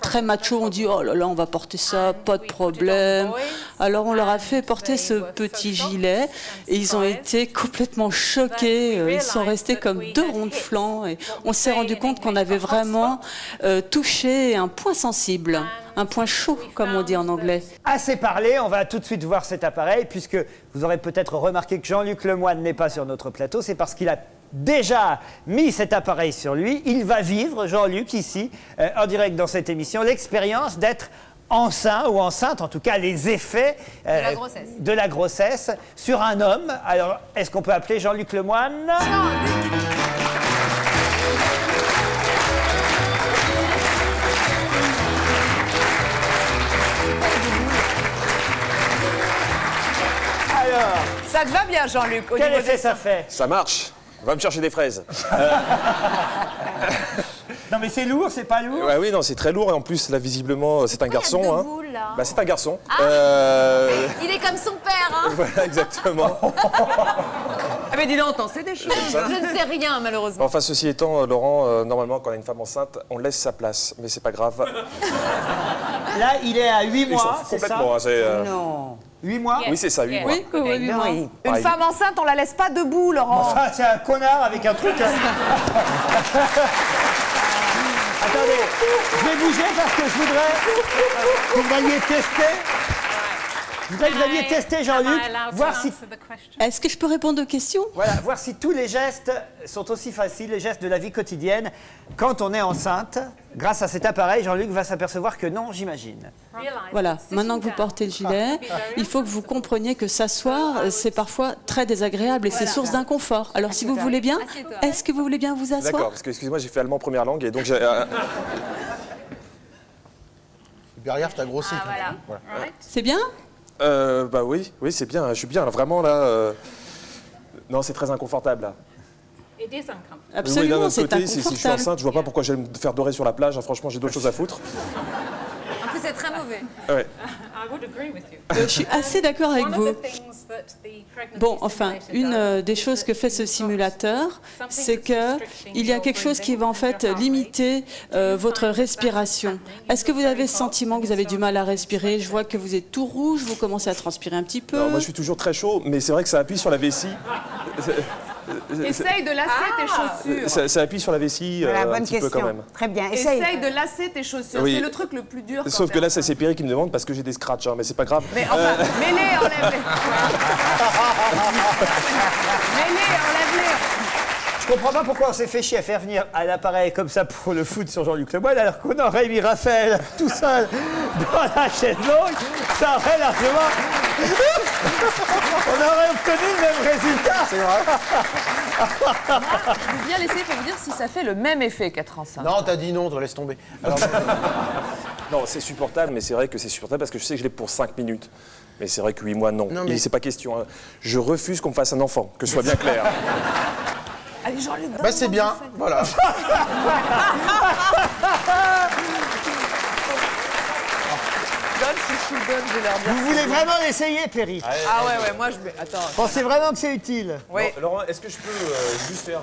très macho. On dit oh là là, on va porter ça, pas de problème. Alors on leur a fait porter ce petit gilet et ils ont été complètement choqués. euh, Ils sont restés comme deux ronds de flanc et on s'est rendu compte qu'on avait vraiment euh, touché un point sensible, un point chaud, comme on dit en anglais. Assez parlé, on va tout de suite voir cet appareil, puisque vous aurez peut-être remarqué que Jean-Luc Lemoyne n'est pas sur notre plateau, c'est parce qu'il a déjà mis cet appareil sur lui. Il va vivre, Jean-Luc, ici, euh, en direct dans cette émission, l'expérience d'être enceint ou enceinte, en tout cas les effets euh, De la grossesse. de la grossesse sur un homme. Alors, est-ce qu'on peut appeler Jean-Luc Lemoyne? Alors, Ça te va bien, Jean-Luc au quel effet des ça fait? Ça marche. Va me chercher des fraises. Non mais c'est lourd, c'est pas lourd? Ouais, oui, non, c'est très lourd et en plus, là, visiblement, c'est un garçon. Hein. boules, là. Bah, c'est un garçon. Ah. Euh, Il est comme son père, hein voilà, exactement. Ah, mais dis donc, t'en sais des choses. ça. Je ne sais rien, malheureusement. Enfin, ceci étant, euh, Laurent, euh, normalement, quand on a une femme enceinte, on laisse sa place, mais c'est pas grave. Là, il est à 8 Ils mois, complètement. hein, c'est, euh, Non. 8 mois Oui, c'est ça, 8 mois. Oui, oui, oui, oui, moi. Oui. Une Ah, il- femme enceinte, on la laisse pas debout, Laurent. Enfin, c'est un connard avec un truc. hein. Attendez, je vais bouger parce que je voudrais que vous alliez tester. Je voudrais que vous alliez tester, Jean-Luc, voir si, Est-ce que je peux répondre aux questions? Voilà, voir si tous les gestes sont aussi faciles, les gestes de la vie quotidienne, quand on est enceinte. Grâce à cet appareil, Jean-Luc va s'apercevoir que non, j'imagine. Voilà, maintenant que vous portez le gilet, il faut que vous compreniez que s'asseoir, c'est parfois très désagréable et c'est source d'inconfort. Alors si vous voulez bien, est-ce que vous voulez bien vous D'accord, asseoir parce que, excusez-moi, j'ai fait allemand première langue et donc j'ai. euh, Bergerac, t'as grossi. Ah, Voilà. C'est bien? Euh, bah oui, oui, c'est bien, je suis bien, vraiment là. euh, Non, c'est très inconfortable là. It is uncomfortable. Oui, d'un Absolument, autre c'est côté, si, si je suis inconfortable. enceinte, je vois pas pourquoi j'allais me faire dorer sur la plage. hein, franchement, j'ai d'autres choses à foutre. C'est très mauvais. Ouais. I would agree with you. Euh, je suis assez d'accord avec One vous. of the things that the pregnancy Bon, enfin, simulator une does euh, des choses que fait ce simulateur, c'est que il y a quelque chose qui va en fait limiter euh, votre respiration? Est-ce que vous avez ce sentiment que vous avez du mal à respirer? Je vois que vous êtes tout rouge, vous commencez à transpirer un petit peu. Non, moi, je suis toujours très chaud, mais c'est vrai que ça appuie sur la vessie. Essaye de lasser tes chaussures. Ça, ça appuie sur la vessie euh, Voilà, un bonne petit peu quand même. Très bien. Essaye. Essaye de lasser tes chaussures. Oui. C'est le truc le plus dur. quand Sauf que là, ça, c'est Perry qui me demande parce que j'ai des scratchs, hein, mais c'est pas grave. Mais enfin, Euh, mets-les, enlève-les. Je comprends pas pourquoi on s'est fait chier à faire venir un appareil comme ça pour le foot sur Jean-Luc Lemoyne, alors qu'on aurait mis Raphaël tout seul dans la chaîne longue, ça aurait largement. on aurait obtenu le même résultat. C'est vrai Je vais bien l'essayer pour vous dire si ça fait le même effet qu'être enceinte. Non, t'as dit non, toi, laisse tomber. Alors, Non, c'est supportable, mais c'est vrai que c'est supportable parce que je sais que je l'ai pour 5 minutes. Mais c'est vrai que 8 mois, non. Non, mais- c'est pas question. hein. Je refuse qu'on me fasse un enfant, que ce soit bien clair. Allez, Jean-Luc, bah, c'est bien. Voilà. Vous voulez vraiment l'essayer, Perry Ah ouais, ouais, moi je vais. Attends. Pensez vraiment que c'est utile Oui. Bon, Laurent, est-ce que je peux euh, juste faire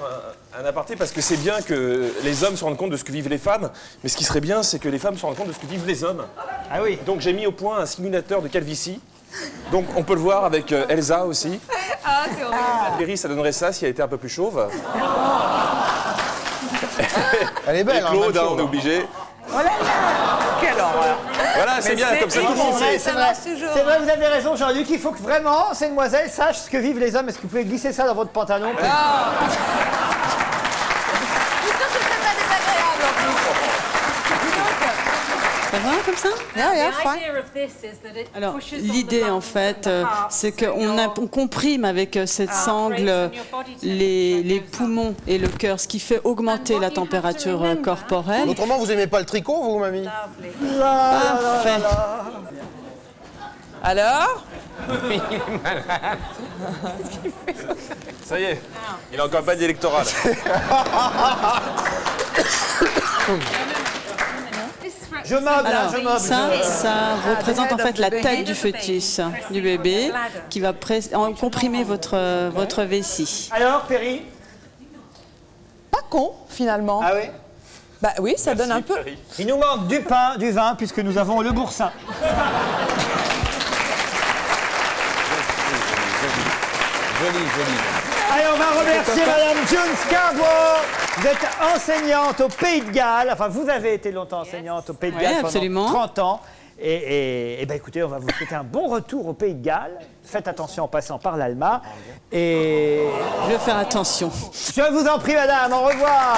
un, un aparté? Parce que c'est bien que les hommes se rendent compte de ce que vivent les femmes, mais ce qui serait bien, c'est que les femmes se rendent compte de ce que vivent les hommes. Ah oui. Donc j'ai mis au point un simulateur de calvitie. Donc on peut le voir avec euh, Elsa aussi. Ah, c'est horrible. Perry, ça donnerait ça si elle était un peu plus chauve. Elle est belle, Et hein, Claude, même hein, on est obligé. Oh là là Quelle horreur Voilà, c'est Mais bien, comme ça tout le monde C'est vrai, sait. c'est vrai. C'est vrai, vous avez raison, Jean-Luc. Il faut que vraiment ces demoiselles sachent ce que vivent les hommes. Est-ce que vous pouvez glisser ça dans votre pantalon Ah. Je suis sûre que c'est pas désagréable en plus. Ça va comme ça The idea of this is that it Alors, l'idée en fait, euh, c'est qu'on on comprime avec euh, cette sangle les, les poumons et le cœur, ce qui fait augmenter la température euh, corporelle. Autrement, vous aimez pas le tricot, vous, mamie Parfait. Alors Ça y est, il est en campagne électorale. Je meuble, hein, Alors, je meuble. ça, ça représente en the fait la of the taille baby. du fœtus, du bébé, qui va comprimer votre, votre vessie. Alors, Perry Pas con, finalement. Ah oui Bah oui, ça donne un peu. Il nous manque du pain, du vin, puisque nous avons le boursin. Joli, joli. Allez, on va remercier Madame June Scarborough. Vous êtes enseignante au Pays de Galles. Enfin, vous avez été longtemps enseignante au Pays de Oui, Galles absolument. pendant 30 ans. Et, et- et ben écoutez, on va vous souhaiter un bon retour au Pays de Galles. Faites attention en passant par l'Alma. Et Je vais faire attention. je vous en prie, Madame. Au revoir.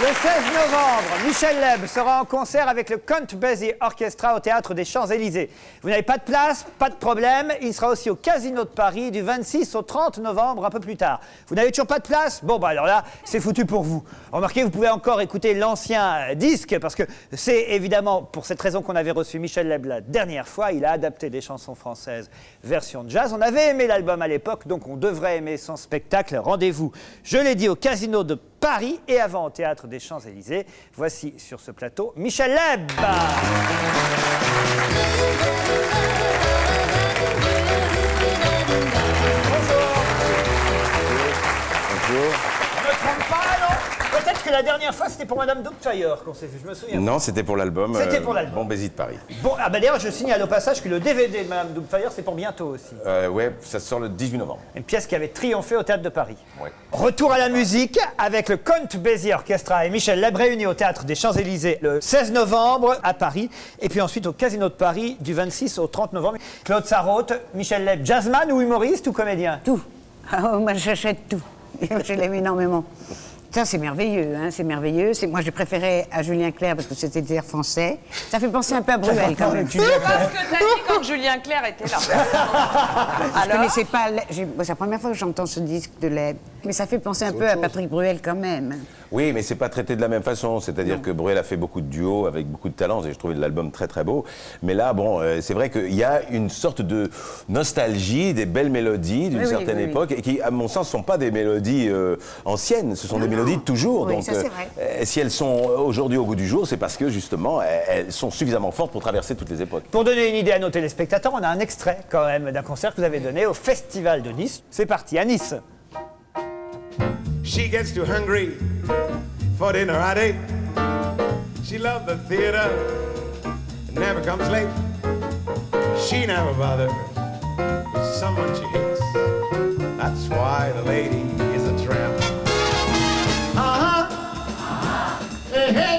Le 16 novembre, Michel Leb sera en concert avec le Count Basie Orchestra au Théâtre des Champs-Élysées. Vous n'avez pas de place Pas de problème. Il sera aussi au Casino de Paris du 26 au 30 novembre, un peu plus tard. Vous n'avez toujours pas de place? Bon, bah alors là, c'est foutu pour vous. Remarquez, vous pouvez encore écouter l'ancien euh, disque, parce que c'est évidemment pour cette raison qu'on avait reçu Michel Leb la dernière fois. Il a adapté des chansons françaises version jazz. On avait aimé l'album à l'époque, donc on devrait aimer son spectacle. Rendez-vous, je l'ai dit, au Casino de et avant au Théâtre des Champs-Élysées. Voici sur ce plateau Michel Leb. Bonjour. Je me trompe pas, non Peut-être que la dernière fois, c'était pour Madame Doubtfire qu'on s'est vu, je me souviens. Non, c'était pour l'album. C'était pour l'album. Bombésie de Paris. Bon, ah bah d'ailleurs, je signale au passage que le DVD de Madame Doubtfire, c'est pour bientôt aussi. Euh, ouais, ça sort le 18 novembre. Une pièce qui avait triomphé au Théâtre de Paris. Ouais. Retour à la musique avec le Count Basie Orchestra et Michel Leb réunis au Théâtre des Champs-Élysées le 16 novembre à Paris et puis ensuite au Casino de Paris du 26 au 30 novembre. Claude Sarraute, Michel Leb, jazzman ou humoriste ou comédien? Tout. Ah, oh, moi, j'achète tout. Je l'aime énormément. Ça, c'est merveilleux, hein, c'est merveilleux. C'est- Moi, je préférais à Julien Clerc parce que c'était des français. Ça fait penser un peu à Bruel, quand même. C'est pas ce que t'as dit quand Julien Clerc était là. Je connaissais pas. J'ai- C'est la première fois que j'entends ce disque de Leb. Mais ça fait penser un peu à Patrick Bruel, quand même. Oui, mais c'est pas traité de la même façon. C'est-à-dire que Bruel a fait beaucoup de duos avec beaucoup de talents et je trouvais l'album très très beau. Mais là, bon, euh, c'est vrai qu'il y a une sorte de nostalgie des belles mélodies d'une Oui, certaine oui, oui. époque et qui, à mon sens, sont pas des mélodies euh, anciennes. Ce sont des mélodies de toujours. Oui, Donc, ça, vrai. euh, si elles sont aujourd'hui au goût du jour, c'est parce que justement, elles sont suffisamment fortes pour traverser toutes les époques. Pour donner une idée à nos téléspectateurs, on a un extrait quand même d'un concert que vous avez donné au Festival de Nice. C'est parti, à Nice. She gets too hungry for dinner at eight. She loves the theater, never comes late. She never bothers with someone she hates. That's why the lady is a tramp. Uh-huh. Hey, hey.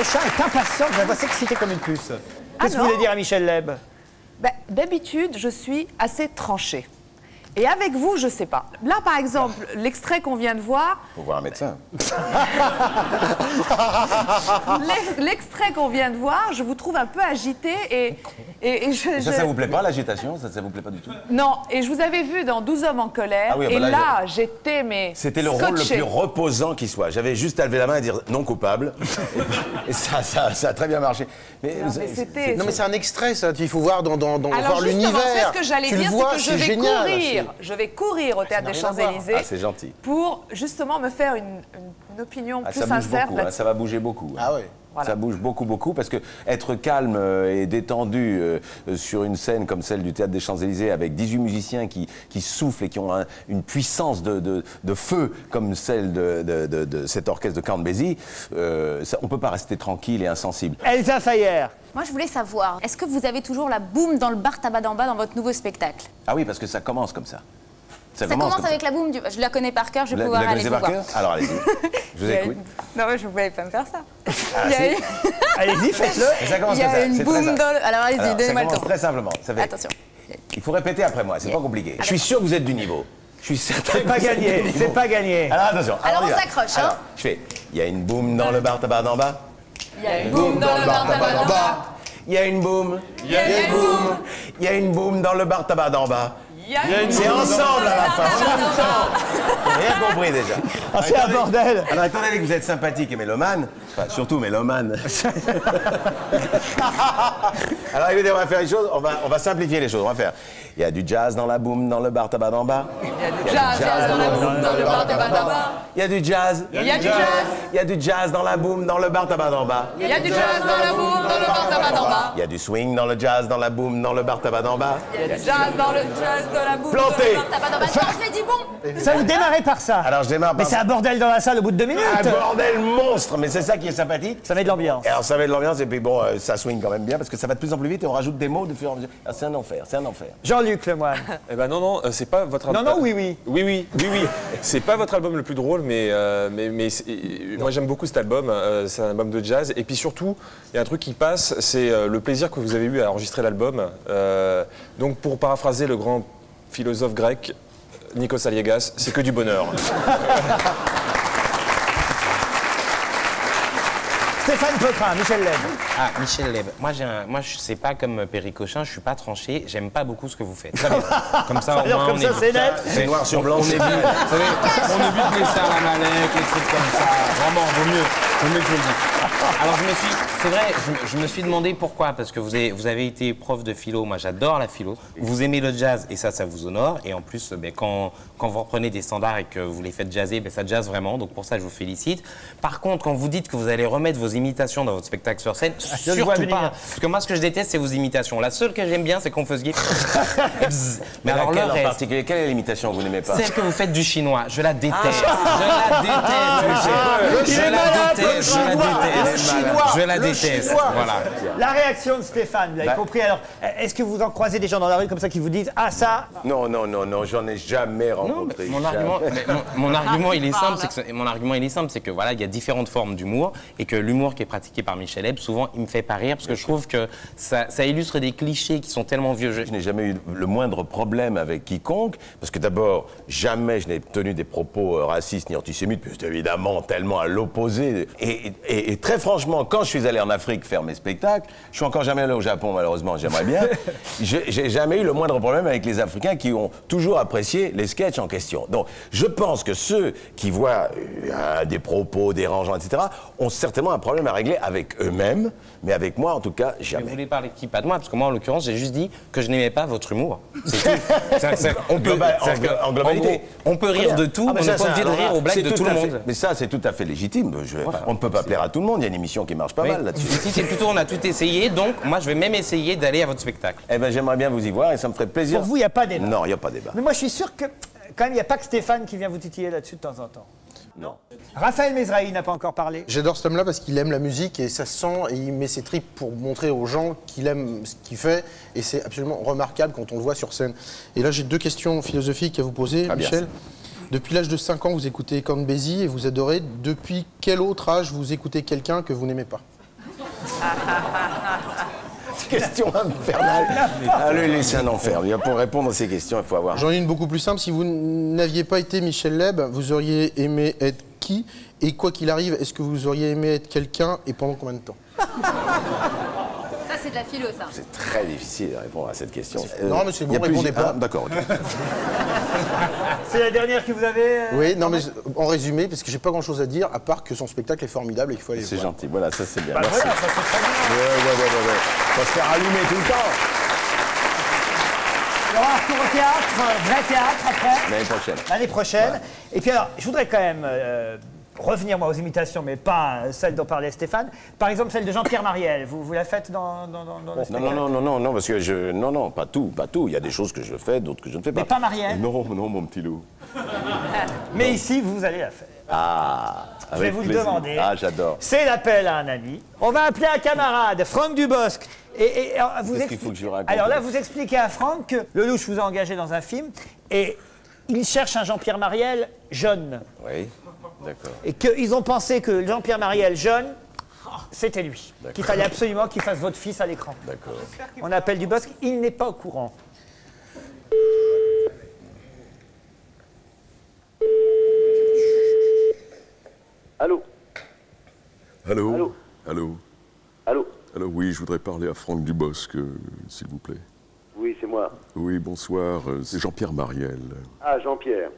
Cochin est impatient, je la vois s'exciter comme une puce. Ah Qu'est-ce que vous voulez dire à Michel Leb? Ben, D'habitude, je suis assez tranchée. Et avec vous, je sais pas. Là, par exemple, l'extrait qu'on vient de voir, Faut voir un médecin. l'ex- l'extrait qu'on vient de voir, je vous trouve un peu agité et Et, et je- Et ça, je- ça vous plaît pas, l'agitation? Ça, ça vous plaît pas du tout? Non, et je vous avais vu dans 12 hommes en colère. Ah oui, bah et là, là, j'étais mais C'était le rôle le plus reposant qui soit. J'avais juste à lever la main et dire non coupable. et, ça, ça, ça a très bien marché. Mais, Non, mais c'était- Non mais c'est un extrait ça, il faut voir dans, dans, dans Alors voir justement, l'univers. c'est ce que j'allais dire, vois, c'est que je vais génial, courir. Je vais courir au théâtre des. Champs-Élysées Ah, c'est gentil. pour justement me faire une, une- une opinion Ah, plus ça bouge sincère. beaucoup, hein, ça va bouger beaucoup. Ah Ça bouge beaucoup, beaucoup, parce que être calme euh, et détendu euh, sur une scène comme celle du Théâtre des Champs-Élysées avec 18 musiciens qui, qui soufflent et qui ont un- une puissance de, de- de feu comme celle de, de- de- de cet orchestre de Count Basie, euh, on ne peut pas rester tranquille et insensible. Elsa Fayer. Moi, je voulais savoir, est-ce que vous avez toujours la boum dans le bar tabac d'en bas dans votre nouveau spectacle? Ah oui, parce que ça commence comme ça. Ça, commence comme avec la boum du... Je la connais par cœur, je vais la, pouvoir vous la aller connaissez vous par voir. cœur Alors allez-y, je vous écoute. Non, mais je ne pouvais pas me faire ça. Ah, une- Allez-y, faites-le. Ça commence Il y a comme ça, une boum dans le- Alors, allez-y, donnez-moi ça le commence temps. très simplement. Ça fait- Attention. Il faut répéter après moi, c'est pas compliqué. Je suis sûr que vous êtes du niveau. Je suis certain. C'est pas que vous êtes gagné, du niveau. c'est pas gagné. Alors attention. Alors, on s'accroche, hein. Alors, Je fais. Il y a une boum dans le bar tabac d'en bas. Il y a une boum dans le bar tabac d'en bas. Il y a une boum. Il y a une boum. Il y a une boum dans le bar tabac d'en bas. Une C'est ensemble à la Ah, fin. c'est ensemble. J'ai rien compris déjà. Ah, c'est un bordel. Alors étant donné que vous êtes sympathique et mélomane, enfin surtout mélomane. Alors écoutez, on va faire une chose, on va, on va simplifier les choses. On va faire. Il y a du jazz dans la boum, dans le bar tabac d'en bas. Il y a du jazz dans la boum dans le bar tabac d'en bas. Il y a du jazz. Il y a du jazz. Il y a du jazz dans la boum, dans le bar tabac d'en bas. Il y a du jazz dans la boum dans le bar tabac d'en bas. Il y a du swing dans le jazz, dans la boum, dans le bar tabac d'en bas. Il y a du jazz dans le jazz dans la boum Planté. dans le bar tabac d'en bas. Non, je l'ai dit bon. Ça vous démarrez par ça. Alors je démarre Mais c'est un bordel dans la salle au bout de deux minutes. un bordel monstre, mais c'est ça qui est sympathique. Ça met de l'ambiance. Alors ça met de l'ambiance et puis bon, euh, ça swing quand même bien parce que ça va de plus en plus vite et on rajoute des mots de fur et à mesure. Ah, c'est un enfer, c'est un enfer. Jean-Luc Lemoine. Eh ben non, non, euh, c'est pas votre Non, album. non, oui, oui. Oui, oui, oui, oui. C'est pas votre album le plus drôle, mais, euh, mais, mais euh, moi j'aime beaucoup cet album. euh, c'est un album de jazz. Et puis surtout, il y a un truc qui passe, c'est euh, le plaisir que vous avez eu à enregistrer l'album. Donc pour paraphraser le grand philosophe grec, Nikos Aliagas, c'est que du bonheur. Stéphane Popin, Michel Leb. Ah, Michel Leb. Moi, j'ai un- moi je sais pas comme Perry Cochin, je suis pas tranché, j'aime pas beaucoup ce que vous faites. Très bien. Comme ça, au moins, comme on ça, c'est net. C'est noir sur blanc. On évite, on évite les stars à Malek, les trucs comme ça. Vraiment, vaut mieux. Vaut mieux que je le dise. Alors, je me suis, c'est vrai, je, me- je me suis demandé pourquoi. Parce que vous avez, vous avez été prof de philo. Moi, j'adore la philo. Vous aimez le jazz et ça, ça vous honore. Et en plus, ben, quand, quand vous reprenez des standards et que vous les faites jazzer, ben, ça jazz vraiment. Donc, pour ça, je vous félicite. Par contre, quand vous dites que vous allez remettre vos imitations dans votre spectacle sur scène, vois surtout pas. Parce que moi, ce que je déteste, c'est vos imitations. La seule que j'aime bien, c'est qu'on faisiez. Mais alors, laquelle en reste, particulier Quelle est l'imitation que vous n'aimez pas celle que vous faites du chinois, je la déteste. Ah. je la déteste. Je la déteste. le Je la déteste. chinois, Je la déteste. Voilà. La réaction de Stéphane, vous l'avez Bah. compris. Alors, est-ce que vous en croisez des gens dans la rue comme ça qui vous disent Ah, ça, Non, non, non, non, j'en ai jamais rencontré. Mon argument, mais mon, mon argument, il est simple, c'est que mon argument, il est simple, c'est que voilà, il y a différentes formes d'humour et que l'humour qui est pratiqué par Michel Hebb, souvent, il me fait pas rire parce que je trouve que ça, ça illustre des clichés qui sont tellement vieux. Je- Je n'ai jamais eu le moindre problème avec quiconque, parce que d'abord, jamais je n'ai tenu des propos euh, racistes ni antisémites, puis c'est évidemment tellement à l'opposé. Et, et- et très franchement, quand je suis allé en Afrique faire mes spectacles, je suis encore jamais allé au Japon, malheureusement, j'aimerais bien, j'ai j'ai jamais eu le moindre problème avec les Africains qui ont toujours apprécié les sketchs question. Donc, je pense que ceux qui voient euh, des propos dérangeants, etc., ont certainement un problème à régler avec eux-mêmes, mais avec moi, en tout cas, Mais jamais. vous voulez parler qui Pas de moi, parce que moi, en l'occurrence, j'ai juste dit que je n'aimais pas votre humour. C'est tout. C'est- c'est- on peut, Global- en, c'est-à-dire que, en globalité. gros, on peut rire de tout, Ah, mais mais on n'est ça, pas obligé de rire aux blagues de tout tout le fait- monde. Mais ça, c'est tout à fait légitime. Je- on ne peut pas plaire à tout le monde. Il y a une émission qui marche pas Oui. mal là-dessus. Ici, c'est plutôt, on a tout essayé, donc moi, je vais même essayer d'aller à votre spectacle. Eh ben, j'aimerais bien vous y voir et ça me ferait plaisir. pour vous, il n'y a pas débat Non, il n'y a pas débat. Mais moi, je suis sûr que, quand même, il n'y a pas que Stéphane qui vient vous titiller là-dessus de temps en temps. Non. Raphaël Mesrahi n'a pas encore parlé. J'adore cet homme-là parce qu'il aime la musique et ça se sent et il met ses tripes pour montrer aux gens qu'il aime ce qu'il fait et c'est absolument remarquable quand on le voit sur scène. Et là j'ai deux questions philosophiques à vous poser, bien. Michel. Depuis l'âge de 5 ans, vous écoutez Count Basie et vous adorez. Depuis quel autre âge vous écoutez quelqu'un que vous n'aimez pas? Question infernale. Allez, laissez un enfer. Pour répondre à ces questions, il faut avoir. J'en ai une beaucoup plus simple. Si vous n'aviez pas été Michel Leb, vous auriez aimé être qui? Et quoi qu'il arrive, est-ce que vous auriez aimé être quelqu'un et pendant combien de temps? C'est de la philo, ça. C'est très difficile de répondre à cette question. Euh, Non, mais c'est bon, répondez pas. Ah, D'accord, ok. C'est la dernière que vous avez euh, Oui, non, mais en résumé, parce que j'ai pas grand chose à dire, à part que son spectacle est formidable et qu'il faut aller le C'est voir. gentil, voilà, ça c'est bien. Bah Merci. voilà, ça c'est très bien. Ouais, ouais, ouais, ouais. Faut se faire allumer tout le temps. Il y aura un retour au théâtre, vrai théâtre après. L'année prochaine. L'année prochaine. Et puis alors, je voudrais quand même euh, revenir moi aux imitations, mais pas euh, celles dont parlait Stéphane. Par exemple, celle de Jean-Pierre Mariel. Vous, vous la faites dans, dans, dans, dans le Non, non, non, non, non, non, parce que je. Non, non, pas tout, pas tout. Il y a des choses que je fais, d'autres que je ne fais pas. Mais pas Marielle Non, non, mon petit loup. Mais ici, vous allez la faire. Ah, Je vais vous le demander. Ah, j'adore. C'est l'appel à un ami. On va appeler un camarade, Franck Dubosc. Et, vous Qu'est-ce qu'il faut que je raconte Alors là, vous expliquez à Franck que Lelouch vous a engagé dans un film et il cherche un Jean-Pierre Mariel jeune. Oui. Et qu'ils ont pensé que Jean-Pierre Mariel jeune, c'était lui. Qu'il fallait absolument qu'il fasse votre fils à l'écran. D'accord. On appelle Dubosc, il n'est pas au courant. Allô? Allô? Allô? Allô? Allô? Allô, oui, je voudrais parler à Franck Dubosc, euh, s'il vous plaît. Oui, c'est moi. Oui, bonsoir, euh, c'est Jean-Pierre Mariel. Ah, Jean-Pierre.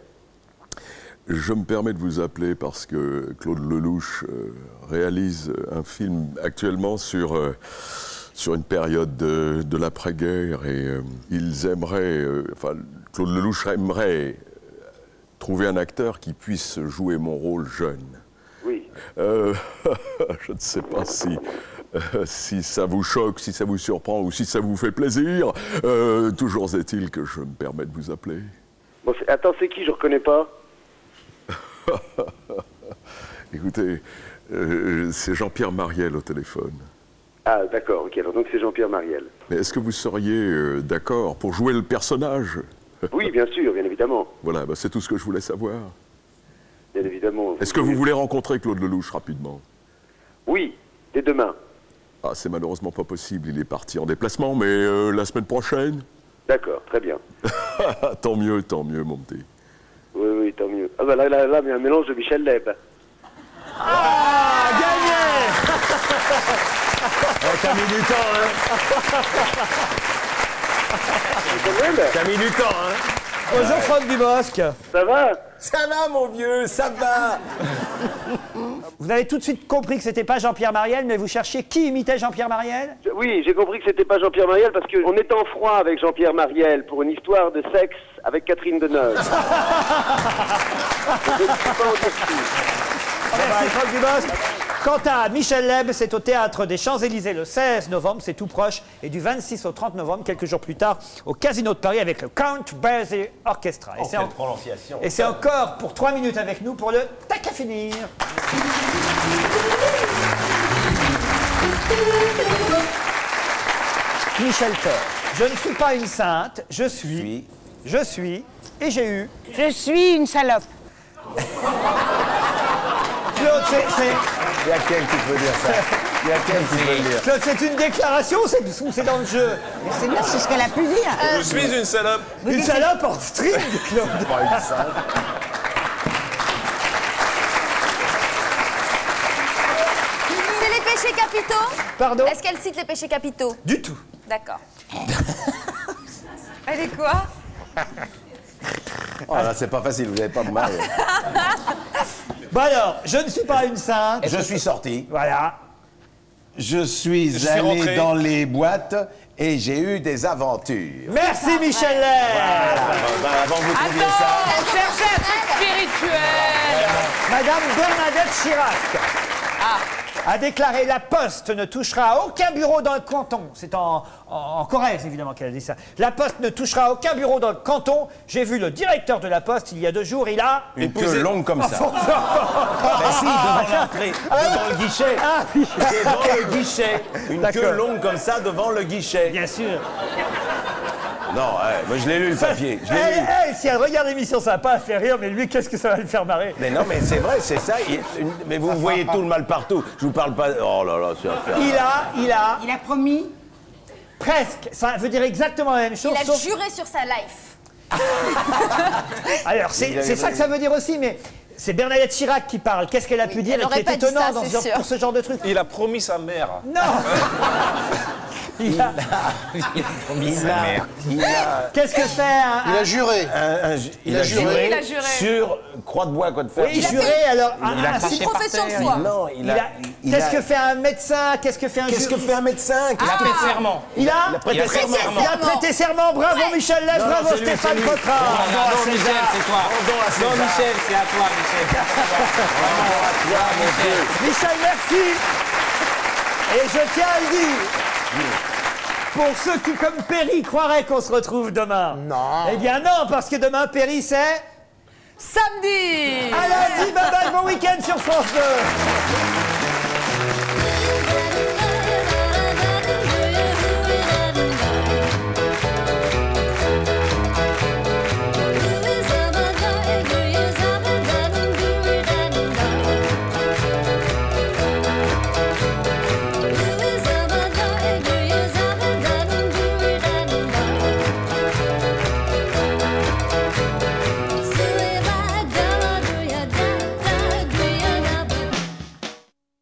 Je me permets de vous appeler parce que Claude Lelouch euh, réalise un film actuellement sur, euh, sur une période de, de l'après-guerre et euh, ils aimeraient, euh, enfin, Claude Lelouch aimerait euh, trouver un acteur qui puisse jouer mon rôle jeune. Oui. Euh, je ne sais pas si, euh, si ça vous choque, si ça vous surprend ou si ça vous fait plaisir. Euh, toujours est-il que je me permets de vous appeler. Bon, attends, c'est qui? Je reconnais pas. Écoutez, euh, c'est Jean-Pierre Mariel au téléphone. Ah, d'accord, ok. Alors, donc, c'est Jean-Pierre Mariel. Mais est-ce que vous seriez euh, d'accord pour jouer le personnage? Oui, bien sûr, bien évidemment. Voilà, bah, c'est tout ce que je voulais savoir. Bien évidemment. Est-ce que vous voulez rencontrer Claude Lelouch rapidement? Oui, dès demain. Ah, c'est malheureusement pas possible, il est parti en déplacement, mais euh, la semaine prochaine? D'accord, très bien. Tant mieux, tant mieux, mon petit. Oui, oui, tant mieux. Ah, bah là, là, là, il y a un mélange de Michel Leb. Ah, gagné T'as mis du temps, hein. T'as mis du temps, hein Bonjour Franck Dubosc. Ça va Ça va, mon vieux, ça va Vous avez tout de suite compris que c'était pas Jean-Pierre Mariel, mais vous cherchiez qui imitait Jean-Pierre Mariel Je- Oui, j'ai compris que c'était pas Jean-Pierre Mariel parce qu'on est en froid avec Jean-Pierre Mariel pour une histoire de sexe avec Catherine Deneuve. Je ne suis pas en Turquie. Merci Franck Dubosc. Quant à Michel Leb, c'est au théâtre des Champs-Élysées le 16 novembre, c'est tout proche, et du 26 au 30 novembre, quelques jours plus tard, au Casino de Paris avec le Count Basie Orchestra. Oh, c'est quelle en- prononciation. et c'est encore pour 3 minutes avec nous pour le tac à finir. Michel Thor, je ne suis pas une sainte, je suis, je suis, et j'ai eu. Je suis une salope. Claude, c'est- Il y a quel qui peut dire ça Il y a quel qui peut le dire Claude, c'est une déclaration ou c'est dans le jeu C'est bien, c'est ce qu'elle a pu dire. Je suis une salope. Une salope en string, Claude. Pas une sainte. C'est les péchés capitaux Pardon Est-ce qu'elle cite les péchés capitaux Du tout. D'accord. Elle est quoi Oh là, c'est pas facile, vous n'avez pas de mal. Bon alors, je ne suis pas une sainte. Je suis sorti. Voilà. Je suis suis allé rentré. dans les boîtes et j'ai eu des aventures. Merci Michel Leb. Bah, avant vous trouviez Attends, ça. on cherchait un truc spirituel. Madame Bernadette Chirac a déclaré La Poste ne touchera aucun bureau dans le canton. C'est en, en, en Corrèze, évidemment, qu'elle a dit ça. La Poste ne touchera aucun bureau dans le canton. J'ai vu le directeur de la Poste il y a deux jours. Il a. Une queue longue comme ça. Ah, Ben si, devant l'entrée, devant le guichet. Ah. Devant le guichet. Une queue longue comme ça devant le guichet. Bien sûr. Non, ouais, moi je l'ai lu le papier. Je lu. elle, si elle regarde l'émission, ça va pas faire rire, mais lui, qu'est-ce que ça va le faire marrer? Mais non, mais c'est vrai, c'est ça. il- une- mais vous voyez tout le mal partout. Je vous parle pas. Oh là là, c'est affaire. Il a, il a. Il a promis. Presque. Ça veut dire exactement la même chose. Il a sauf- juré sur sa life. Alors, c'est c'est ça que ça veut dire aussi, mais c'est Bernadette Chirac qui parle. Qu'est-ce qu'elle a pu dire elle et qui est étonnant ça, dans c'est ce genre- sûr. pour ce genre de truc? Il a promis sa mère. Non Il a- il a- Qu'est-ce que fait un, Il a juré. un- un- il a juré, Il a juré. sur croix de bois, quoi de fer. Oui, juré, alors, Il a c'est par profession de terre. foi. Non, il il a. il Qu'est-ce que fait un médecin Qu'est-ce que fait un Qu'est-ce que fait un médecin Qu'est-ce Il a que- fait serment. Il a Il a prêté Il prêté serment. Il a prêté serment, bravo Michel Lève, Non, non, bravo c'est Stéphane c'est. Cotra. Bravo à. Michel, c'est toi. À Non. Michel, c'est à toi, Michel. Toi, mon Dieu. Michel, merci. Et je tiens à le dire. Pour ceux qui, comme Perry, croiraient qu'on se retrouve demain. Non. Eh bien non, parce que demain, Perry, c'est... Samedi À lundi, bye bye, bon week-end sur France 2